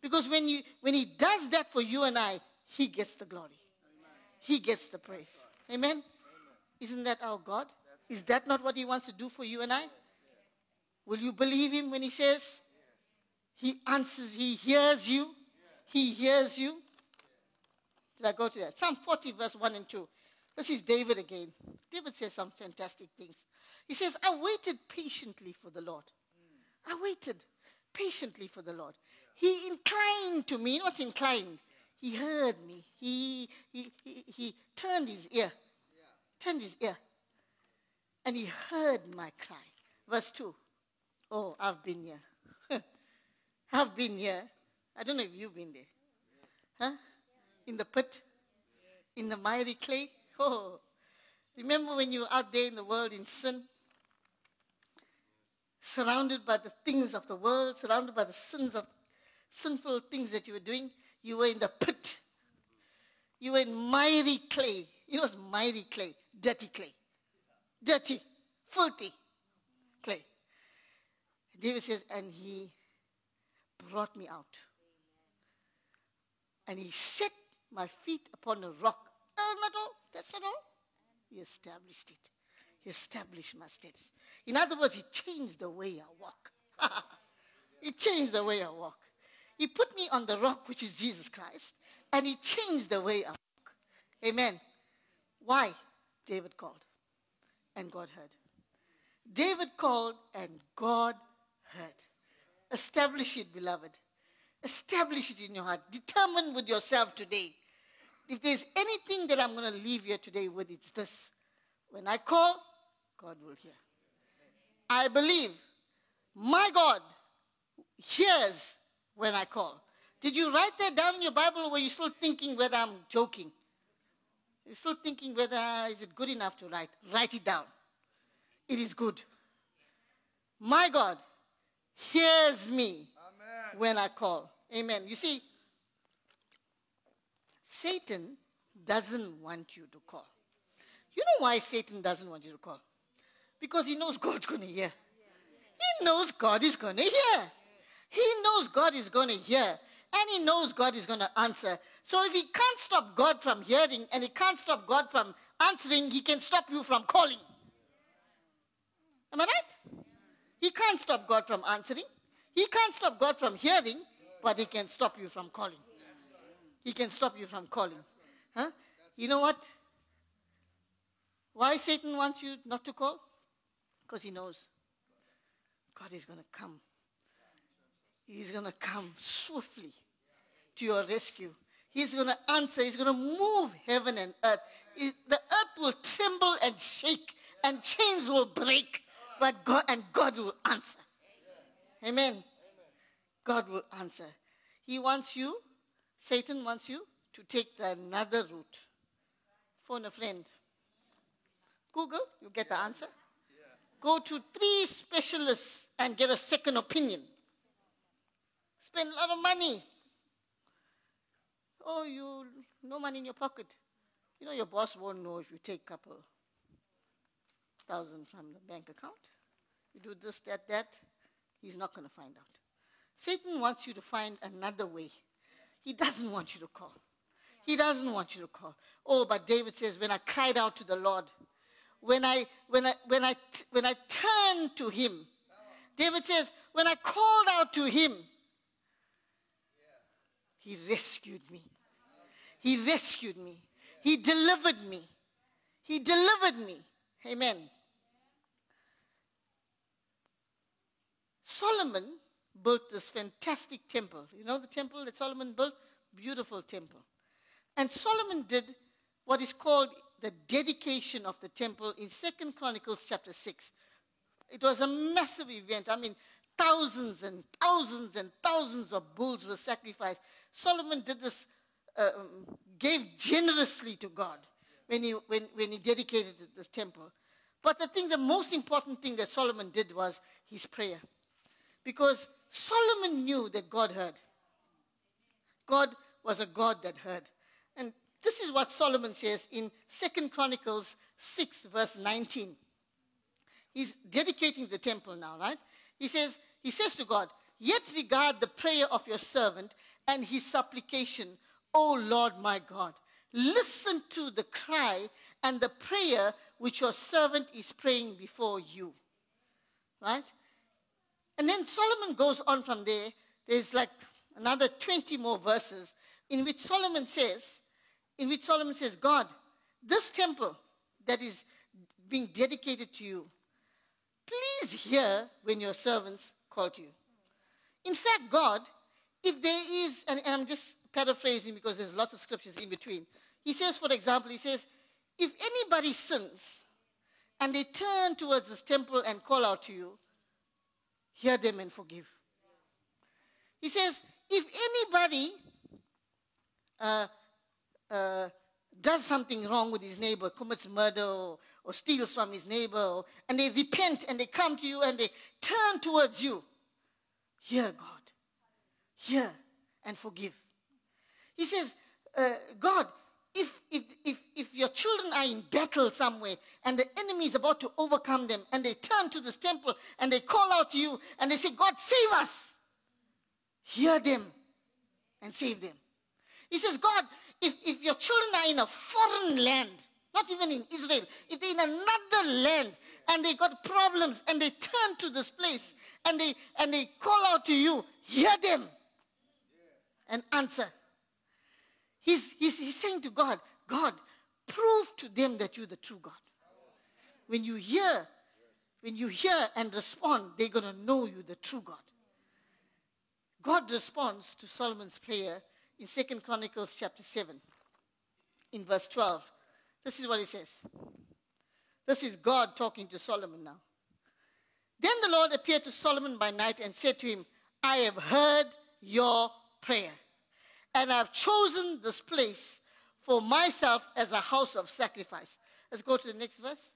Because when, you, when he does that for you and I, he gets the glory. He gets the praise. Amen? Isn't that our God? Is that not what he wants to do for you and I? Will you believe him when he says, he answers, he hears you. He hears you. Did I go to that? Psalm 40, verse 1 and 2. This is David again. David says some fantastic things. He says, I waited patiently for the Lord. I waited patiently for the Lord. He inclined to me, not inclined? He heard me. He, he, he, he turned his ear. Turned his ear. And he heard my cry. Verse 2. Oh, I've been here. I've been here. I don't know if you've been there. Huh? In the pit? In the miry clay? Oh. Remember when you were out there in the world in sin? Surrounded by the things of the world, surrounded by the sins of sinful things that you were doing, you were in the pit. You were in miry clay. It was miry clay, dirty clay. Dirty, filthy clay. David says, and he brought me out. And he set my feet upon a rock. Oh, not all. That's not all. He established it. He established my steps. In other words, he changed the way I walk. he changed the way I walk. He put me on the rock, which is Jesus Christ, and he changed the way I walk. Amen. Why? David called, and God heard. David called, and God Establish it, beloved. Establish it in your heart. Determine with yourself today. If there's anything that I'm going to leave here today with, it's this. When I call, God will hear. I believe my God hears when I call. Did you write that down in your Bible or were you still thinking whether I'm joking? You're still thinking whether uh, is it good enough to write? Write it down. It is good. My God hears me Amen. when I call. Amen. You see, Satan doesn't want you to call. You know why Satan doesn't want you to call? Because he knows God's going to hear. He knows God is going to hear. He knows God is going to hear. And he knows God is going to answer. So if he can't stop God from hearing and he can't stop God from answering, he can stop you from calling. Am I right? He can't stop God from answering. He can't stop God from hearing, but he can stop you from calling. He can stop you from calling. Huh? You know what? Why Satan wants you not to call? Because he knows God is going to come. He's going to come swiftly to your rescue. He's going to answer. He's going to move heaven and earth. The earth will tremble and shake, and chains will break. But God and God will answer. Amen. God will answer. He wants you, Satan wants you to take the another route. Phone a friend. Google, you get the answer. Go to three specialists and get a second opinion. Spend a lot of money. Oh, you no money in your pocket. You know your boss won't know if you take couple thousand from the bank account. You do this, that, that. He's not going to find out. Satan wants you to find another way. He doesn't want you to call. He doesn't want you to call. Oh, but David says, when I cried out to the Lord, when I when I when I when I turned to him, David says, when I called out to him, he rescued me. He rescued me. He delivered me. He delivered me. Amen. Solomon built this fantastic temple. You know the temple that Solomon built? Beautiful temple. And Solomon did what is called the dedication of the temple in Second Chronicles chapter 6. It was a massive event. I mean, thousands and thousands and thousands of bulls were sacrificed. Solomon did this, uh, um, gave generously to God when he, when, when he dedicated this temple. But the thing, the most important thing that Solomon did was his prayer. Because Solomon knew that God heard. God was a God that heard. And this is what Solomon says in Second Chronicles 6, verse 19. He's dedicating the temple now, right? He says, he says to God, Yet regard the prayer of your servant and his supplication, O Lord my God. Listen to the cry and the prayer which your servant is praying before you. Right? And then Solomon goes on from there. There's like another 20 more verses in which Solomon says, in which Solomon says, God, this temple that is being dedicated to you, please hear when your servants call to you. In fact, God, if there is, and, and I'm just paraphrasing because there's lots of scriptures in between. He says, for example, he says, if anybody sins and they turn towards this temple and call out to you, hear them and forgive. He says, if anybody uh, uh, does something wrong with his neighbor, commits murder or, or steals from his neighbor, or, and they repent and they come to you and they turn towards you, hear God, hear and forgive. He says, uh, God, if, if, if, if your children are in battle somewhere and the enemy is about to overcome them and they turn to this temple and they call out to you and they say, God, save us, hear them and save them. He says, God, if, if your children are in a foreign land, not even in Israel, if they're in another land and they got problems and they turn to this place and they, and they call out to you, hear them and answer. He's, he's, he's saying to God, God, prove to them that you're the true God. When you hear, when you hear and respond, they're going to know you the true God. God responds to Solomon's prayer in Second Chronicles chapter 7, in verse 12. This is what he says. This is God talking to Solomon now. Then the Lord appeared to Solomon by night and said to him, I have heard your prayer and I've chosen this place for myself as a house of sacrifice. Let's go to the next verse.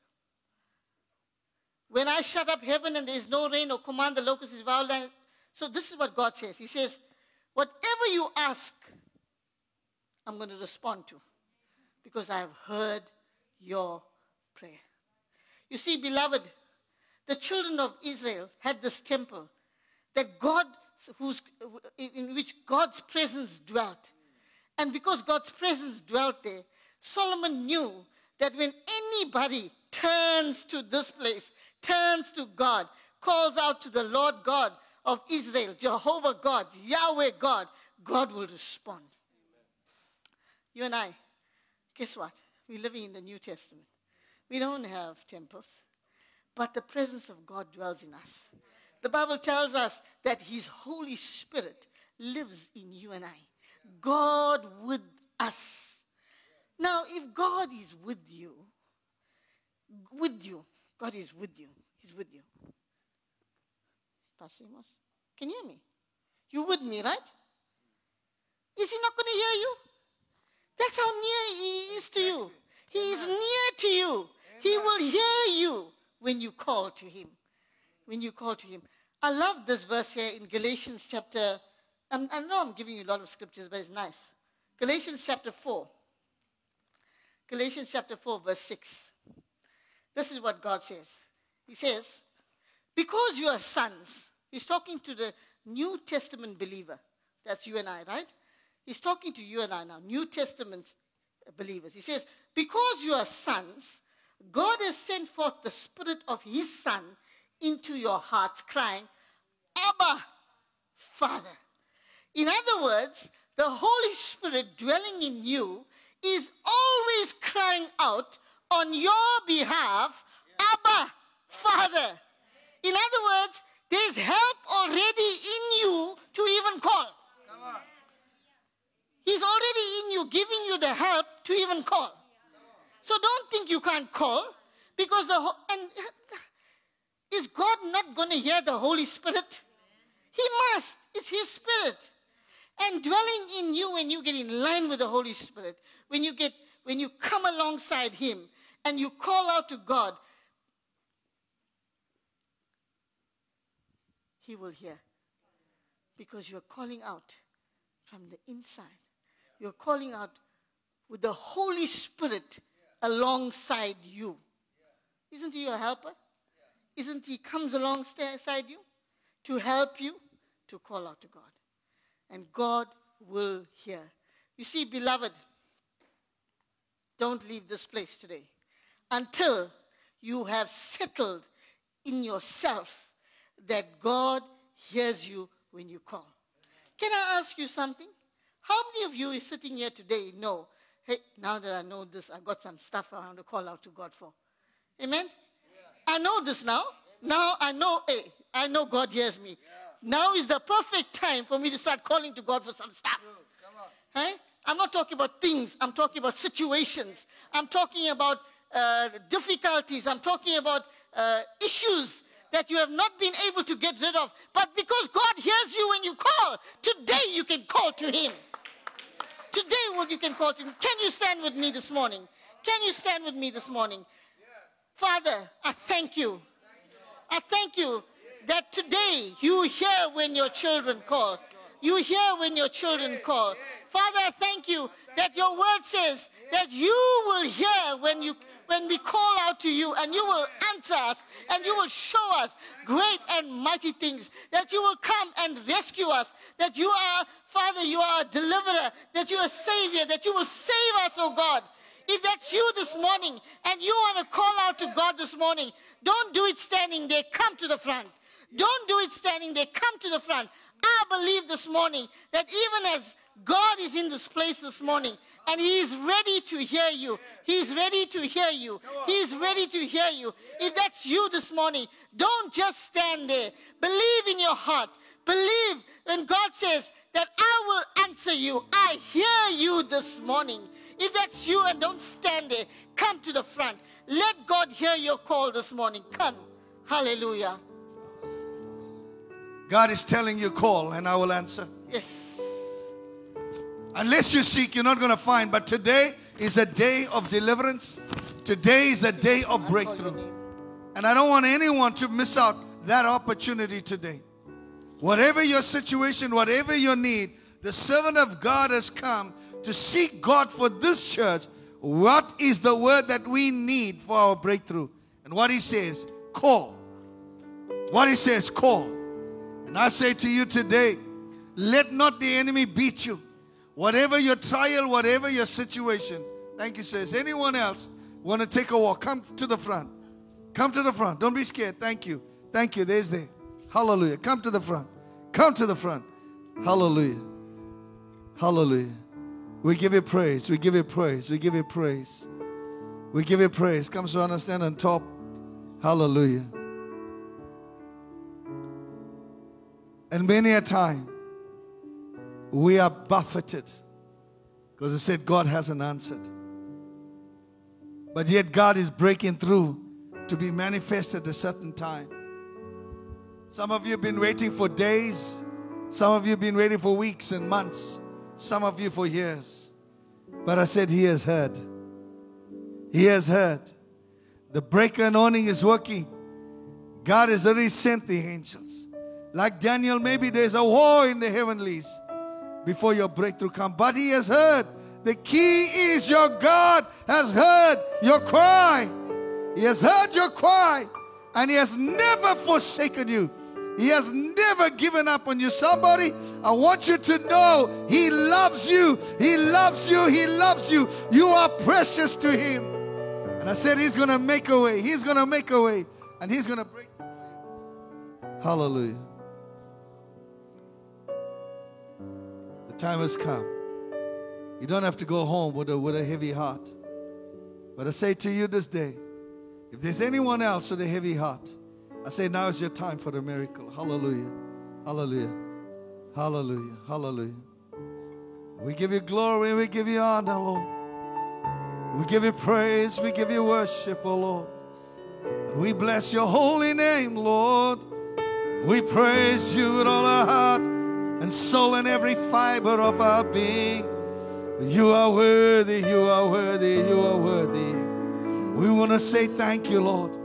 When I shut up heaven and there is no rain or command the locusts to devour land. So this is what God says. He says, whatever you ask, I'm going to respond to because I have heard your prayer. You see, beloved, the children of Israel had this temple that God in which God's presence dwelt. And because God's presence dwelt there, Solomon knew that when anybody turns to this place, turns to God, calls out to the Lord God of Israel, Jehovah God, Yahweh God, God will respond. You and I, guess what? We're living in the New Testament. We don't have temples, but the presence of God dwells in us. The Bible tells us that His Holy Spirit lives in you and I. God with us. Now, if God is with you, with you, God is with you. He's with you. Pastor Amos, can you hear me? You with me, right? Is he not going to hear you? That's how near He is to you. He is near to you. He will hear you when you call to Him. When you call to Him. I love this verse here in Galatians chapter. I know I'm giving you a lot of scriptures, but it's nice. Galatians chapter 4. Galatians chapter 4, verse 6. This is what God says. He says, Because you are sons, He's talking to the New Testament believer. That's you and I, right? He's talking to you and I now, New Testament believers. He says, Because you are sons, God has sent forth the Spirit of His Son into your hearts, crying, Abba, Father. In other words, the Holy Spirit dwelling in you is always crying out on your behalf, Abba, Father. In other words, there's help already in you to even call. He's already in you, giving you the help to even call. So don't think you can't call because the and is God not going to hear the Holy Spirit? He must. It's His Spirit. And dwelling in you when you get in line with the Holy Spirit, when you get when you come alongside Him and you call out to God, He will hear. Because you're calling out from the inside. You're calling out with the Holy Spirit alongside you. Isn't He your helper? Isn't He comes alongside you to help you to call out to God? And God will hear. You see, beloved, don't leave this place today until you have settled in yourself that God hears you when you call. Can I ask you something? How many of you sitting here today know, hey, now that I know this, I've got some stuff I want to call out to God for? Amen? I know this now. Now I know, hey, I know God hears me. Now is the perfect time for me to start calling to God for some stuff. Hey? I'm not talking about things. I'm talking about situations. I'm talking about uh, difficulties. I'm talking about uh, issues that you have not been able to get rid of. But because God hears you when you call, today you can call to Him. Today, what you can call to Him. Can you stand with me this morning? Can you stand with me this morning? Father, I thank you. I thank you that today you hear when your children call. You hear when your children call. Father, I thank you that your word says that you will hear when you when we call out to you and you will answer us and you will show us great and mighty things that you will come and rescue us that you are father you are a deliverer that you are a savior that you will save us oh god if that's you this morning and you want to call out to God this morning, don't do it standing there. Come to the front. Don't do it standing there. Come to the front. I believe this morning that even as God is in this place this morning and He is ready to hear you. He's ready to hear you. He's ready to hear you. If that's you this morning, don't just stand there. Believe in your heart. Believe when God says that I will answer you. I hear you this morning. If that's you and don't stand there, come to the front. Let God hear your call this morning. Come. Hallelujah. God is telling you, call, and I will answer. Yes. Unless you seek, you're not going to find. But today is a day of deliverance. Today is a day of I call your breakthrough. And I don't want anyone to miss out that opportunity today. Whatever your situation, whatever your need, the servant of God has come to seek God for this church. What is the word that we need for our breakthrough? And what he says, call. What he says, call. And I say to you today, let not the enemy beat you. Whatever your trial, whatever your situation. Thank you, says. Anyone else want to take a walk? Come to the front. Come to the front. Don't be scared. Thank you. Thank you. There's there. Hallelujah. Come to the front. Come to the front. Hallelujah. Hallelujah. We give you praise. We give you praise. We give you praise. We give you praise. Come so understand on top. Hallelujah. And many a time we are buffeted because it said God hasn't answered. But yet God is breaking through to be manifested at a certain time. Some of you have been waiting for days. Some of you have been waiting for weeks and months. Some of you for years. But I said, He has heard. He has heard. The breaker anointing is working. God has already sent the angels. Like Daniel, maybe there's a war in the heavenlies before your breakthrough comes. But He has heard. The key is your God has heard your cry. He has heard your cry and He has never forsaken you. He has never given up on you. Somebody, I want you to know He loves you. He loves you. He loves you. You are precious to Him. And I said, He's going to make a way. He's going to make a way. And He's going to break. Hallelujah. Time has come. You don't have to go home with a, with a heavy heart. But I say to you this day, if there's anyone else with a heavy heart, I say now is your time for the miracle. Hallelujah. Hallelujah. Hallelujah. Hallelujah. We give you glory, we give you honor, Lord. We give you praise, we give you worship, oh Lord. And we bless your holy name, Lord. We praise you with all our heart and soul and every fiber of our being. You are worthy, you are worthy, you are worthy. We want to say thank you, Lord.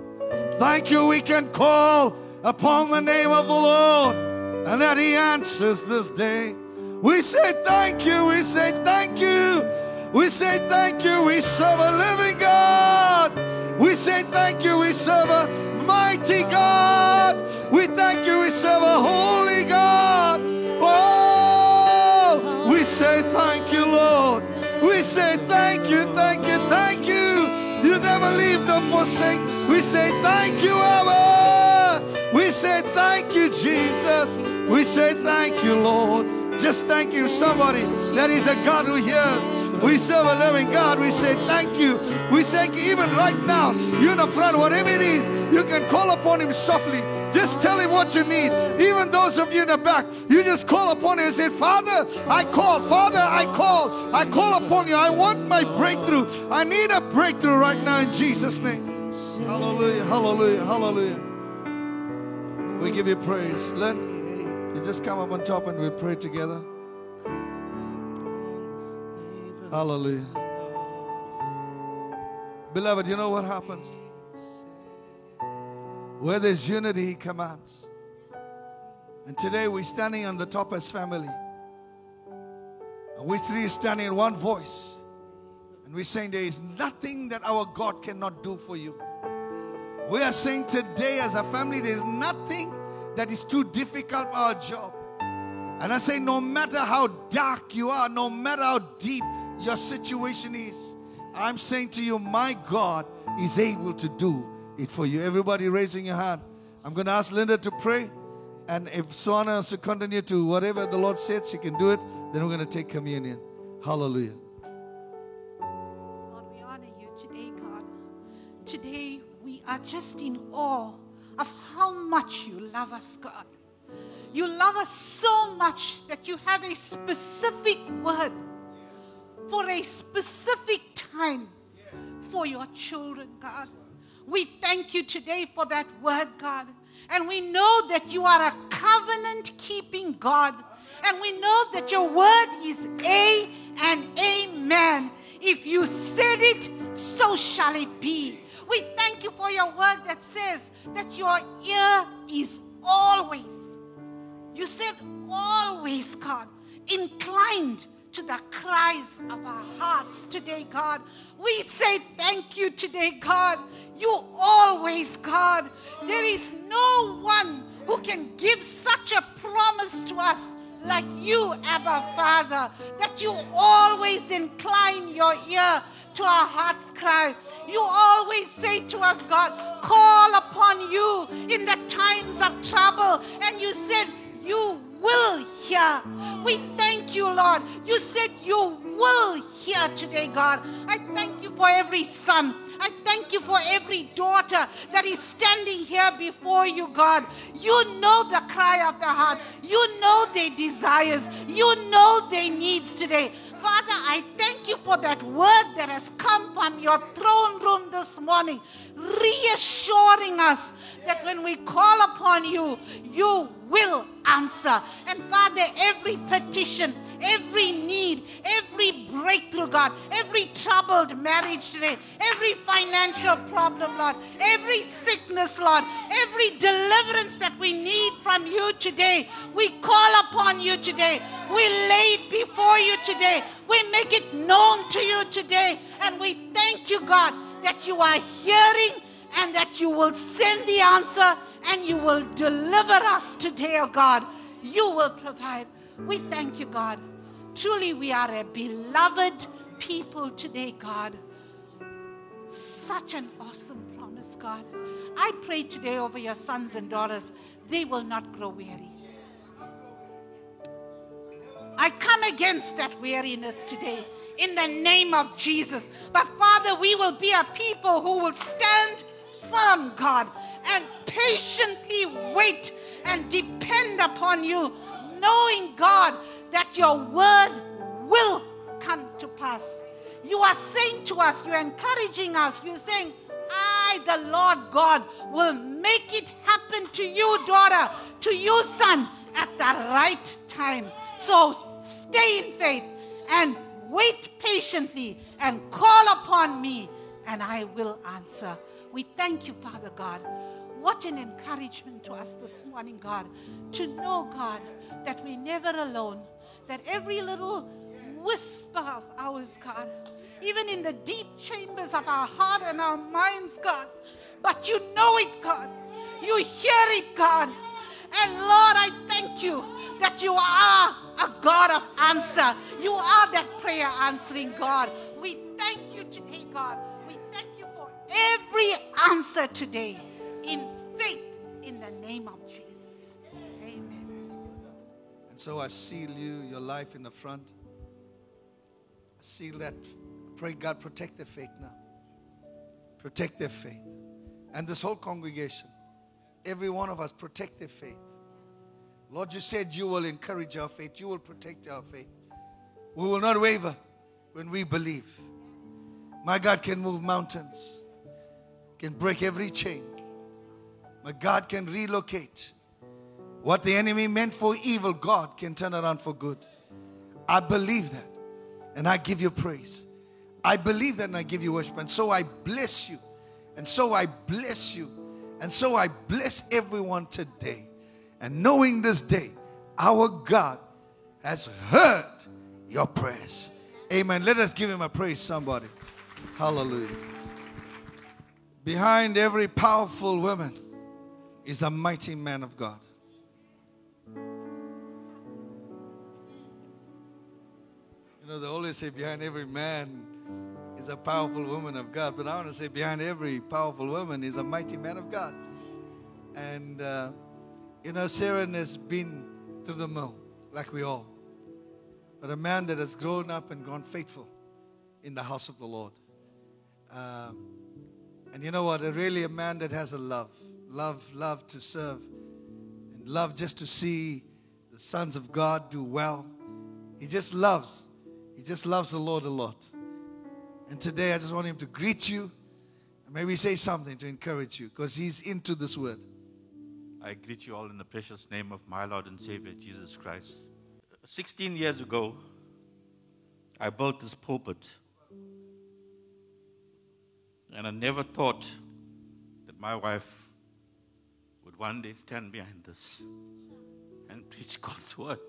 Thank you, we can call upon the name of the Lord and that He answers this day. We say thank you, we say thank you, we say thank you, we serve a living God. We say thank you, we serve a mighty God. We thank you, we serve a holy We say thank you, Abba. We say thank you, Jesus. We say thank you, Lord. Just thank you, somebody. That is a God who hears. We serve a living God. We say thank you. We say even right now, you in the front, whatever it is, you can call upon Him softly. Just tell Him what you need. Even those of you in the back, you just call upon Him and say, Father, I call. Father, I call. I call upon you. I want my breakthrough. I need a breakthrough right now in Jesus' name. Hallelujah, hallelujah, hallelujah. We give you praise. Let you just come up on top and we pray together. Hallelujah. Beloved, you know what happens? Where there's unity, He commands. And today we're standing on the top as family. And we three standing in one voice. And we're saying there is nothing that our God cannot do for you. We are saying today as a family, there is nothing that is too difficult for our job. And I say, no matter how dark you are, no matter how deep your situation is, I'm saying to you, my God is able to do it for you. Everybody raising your hand. I'm going to ask Linda to pray. And if Sohana wants to continue to whatever the Lord said, she can do it. Then we're going to take communion. Hallelujah. Today, we are just in awe of how much you love us, God. You love us so much that you have a specific word for a specific time for your children, God. We thank you today for that word, God. And we know that you are a covenant keeping God. And we know that your word is A and Amen. If you said it, so shall it be. We thank you for your word that says that your ear is always, you said always, God, inclined to the cries of our hearts today, God. We say thank you today, God. You always, God. There is no one who can give such a promise to us like you, Abba Father, that you always incline your ear to our heart's cry. You always say to us, God, call upon you in the times of trouble. And you said, You will hear. We thank you, Lord. You said you will hear today, God. I thank you for every son. I thank you for every daughter that is standing here before you, God. You know the cry of the heart. You know their desires. You know their needs today. Father, I thank you for that word that has come from your throne room this morning, reassuring us that when we call upon you, you will answer. And Father, every petition, every need, every breakthrough, God, every troubled marriage today, every financial problem, Lord, every sickness, Lord, every deliverance that we need from you today, we call upon you today. We lay it before you today. We make it known to you today. And we thank you, God, that you are hearing and that you will send the answer and you will deliver us today, oh God. You will provide. We thank you, God. Truly, we are a beloved people today, God. Such an awesome promise, God. I pray today over your sons and daughters, they will not grow weary. I come against that weariness today in the name of Jesus. But Father, we will be a people who will stand firm, God, and patiently wait and depend upon you, knowing, God, that your word will come to pass. You are saying to us, you're encouraging us, you're saying, I, the Lord God, will make it happen to you, daughter, to you, son, at the right time. So stay in faith and wait patiently and call upon me, and I will answer. We thank you, Father God. What an encouragement to us this morning, God, to know, God, that we're never alone, that every little whisper of ours, God, even in the deep chambers of our heart and our minds, God, but you know it, God. You hear it, God. And Lord, I thank you that you are a God of answer. You are that prayer answering God. We thank you today, God. Every answer today in faith in the name of Jesus. Amen. And so I seal you, your life in the front. I seal that. Pray God protect their faith now. Protect their faith. And this whole congregation, every one of us, protect their faith. Lord, you said you will encourage our faith, you will protect our faith. We will not waver when we believe. My God can move mountains, can break every chain. My God can relocate. What the enemy meant for evil, God can turn around for good. I believe that. And I give you praise. I believe that and I give you worship. And so I bless you. And so I bless you. And so I bless everyone today. And knowing this day, our God has heard your prayers. Amen. Let us give him a praise, somebody. Hallelujah. Behind every powerful woman is a mighty man of God. You know, they always say behind every man is a powerful woman of God, but I want to say behind every powerful woman is a mighty man of God. And, uh, you know, Sarah has been through the mill, like we all, but a man that has grown up and gone faithful in the house of the Lord. Um, and you know what? Really, a man that has a love, love, love to serve, and love just to see the sons of God do well. He just loves. He just loves the Lord a lot. And today, I just want him to greet you and maybe say something to encourage you because he's into this word. I greet you all in the precious name of my Lord and Savior Jesus Christ. 16 years ago, I built this pulpit. And I never thought that my wife would one day stand behind this and preach God's word.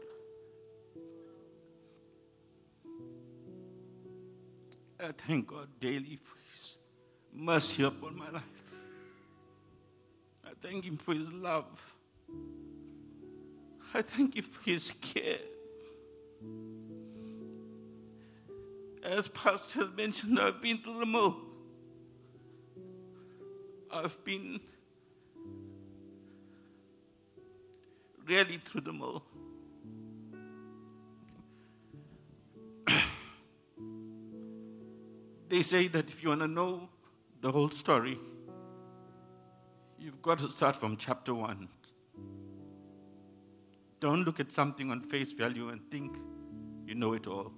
I thank God daily for His mercy upon my life. I thank Him for His love. I thank Him for His care. As Pastor has mentioned, I've been to the mill. I've been really through the mill. they say that if you want to know the whole story, you've got to start from chapter one. Don't look at something on face value and think you know it all.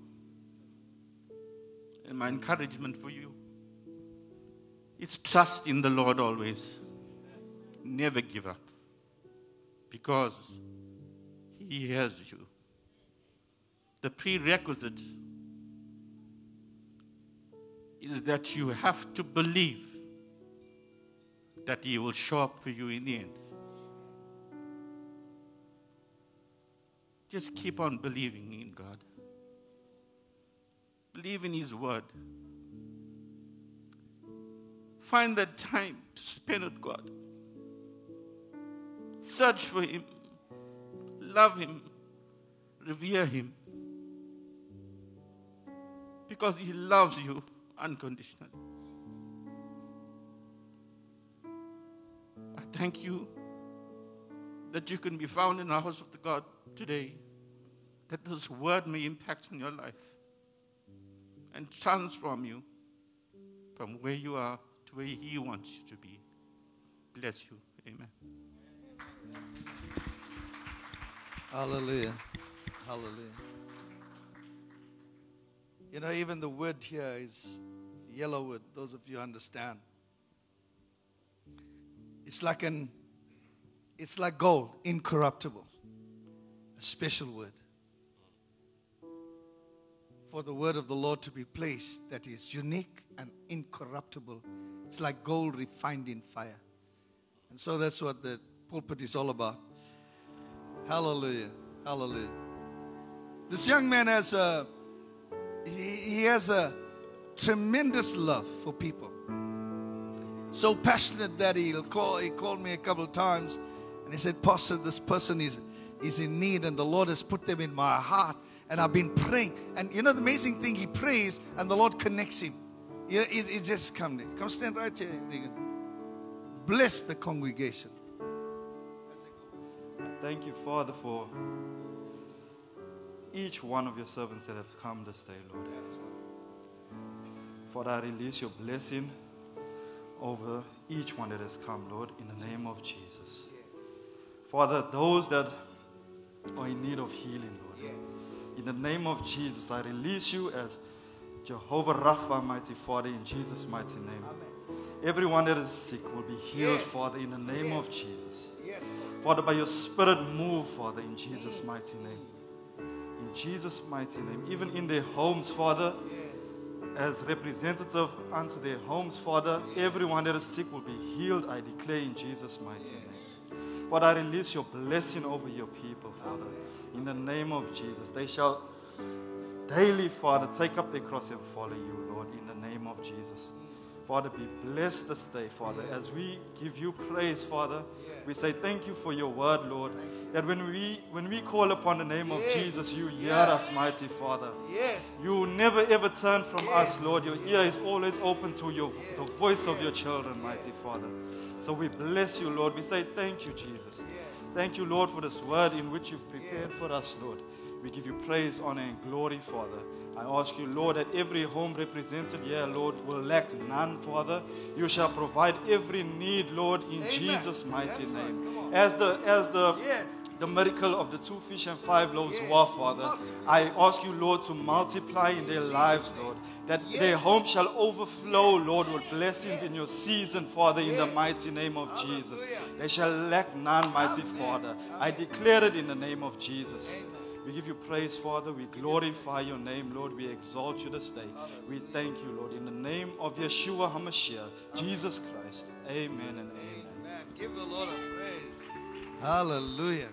And my encouragement for you is trust in the Lord always. Never give up. Because He hears you. The prerequisite is that you have to believe that He will show up for you in the end. Just keep on believing in God. Believe in His Word. Find that time to spend with God. Search for Him. Love Him. Revere Him. Because He loves you unconditionally. I thank you that you can be found in the house of the God today, that this word may impact on your life and transform you from where you are to where He wants you to be. Bless you. Amen. Hallelujah. Hallelujah. You know, even the wood here is yellow wood, those of you understand. It's like an it's like gold, incorruptible. A special wood. For the word of the Lord to be placed that is unique and incorruptible. It's like gold refined in fire. And so that's what the pulpit is all about. Hallelujah. Hallelujah. This young man has a he, he has a tremendous love for people. So passionate that he'll call he called me a couple of times and he said, Pastor, this person is is in need and the Lord has put them in my heart. And I've been praying. And you know the amazing thing, he prays and the Lord connects him. You know, it, it just come there. Come stand right here, Regan. Bless the congregation. I Thank you, Father, for each one of your servants that have come this day, Lord. Father, I release your blessing over each one that has come, Lord, in the name of Jesus. Father, those that are in need of healing, Lord, in the name of Jesus, I release you as Jehovah Rapha, mighty Father, in Jesus' mighty name. Everyone that is sick will be healed, Yes. Father, in the name of Jesus. Yes, Lord. Father, by your spirit, move, Father, in Jesus' mighty name. In Jesus' mighty name. Even in their homes, Father, as representative unto their homes, Father, everyone that is sick will be healed, I declare in Jesus' mighty name. Father, I release your blessing over your people, Father. In the name of Jesus. They shall daily, Father, take up their cross and follow you, Lord, in the name of Jesus. Father, be blessed this day, Father, as we give you praise, Father. We say thank you for your word, Lord. That when we when we call upon the name of Jesus, you hear Yes. us, mighty Father. Yes. You never ever turn from Yes. us, Lord. Your ear is always open to your the voice of your children, mighty Father. So we bless you, Lord. We say thank you, Jesus. Thank you, Lord, for this word in which you've prepared for us, Lord. We give you praise, honor, and glory, Father. I ask you, Lord, that every home represented here, Lord, will lack none, Father. You shall provide every need, Lord, in Amen. Jesus' mighty That's name. On. As the as the Yes. the miracle of the two fish and five loaves Yes. were, Father. I ask you, Lord, to multiply in their lives, Lord, that their home shall overflow, Lord, with blessings in your season, Father, in the mighty name of Jesus. They shall lack none, mighty Amen. Father. I declare it in the name of Jesus. We give you praise, Father. We glorify your name, Lord. We exalt you this day. We thank you, Lord. In the name of Yeshua HaMashiach, Jesus Christ. Amen and amen. Amen. Give the Lord a praise. Hallelujah.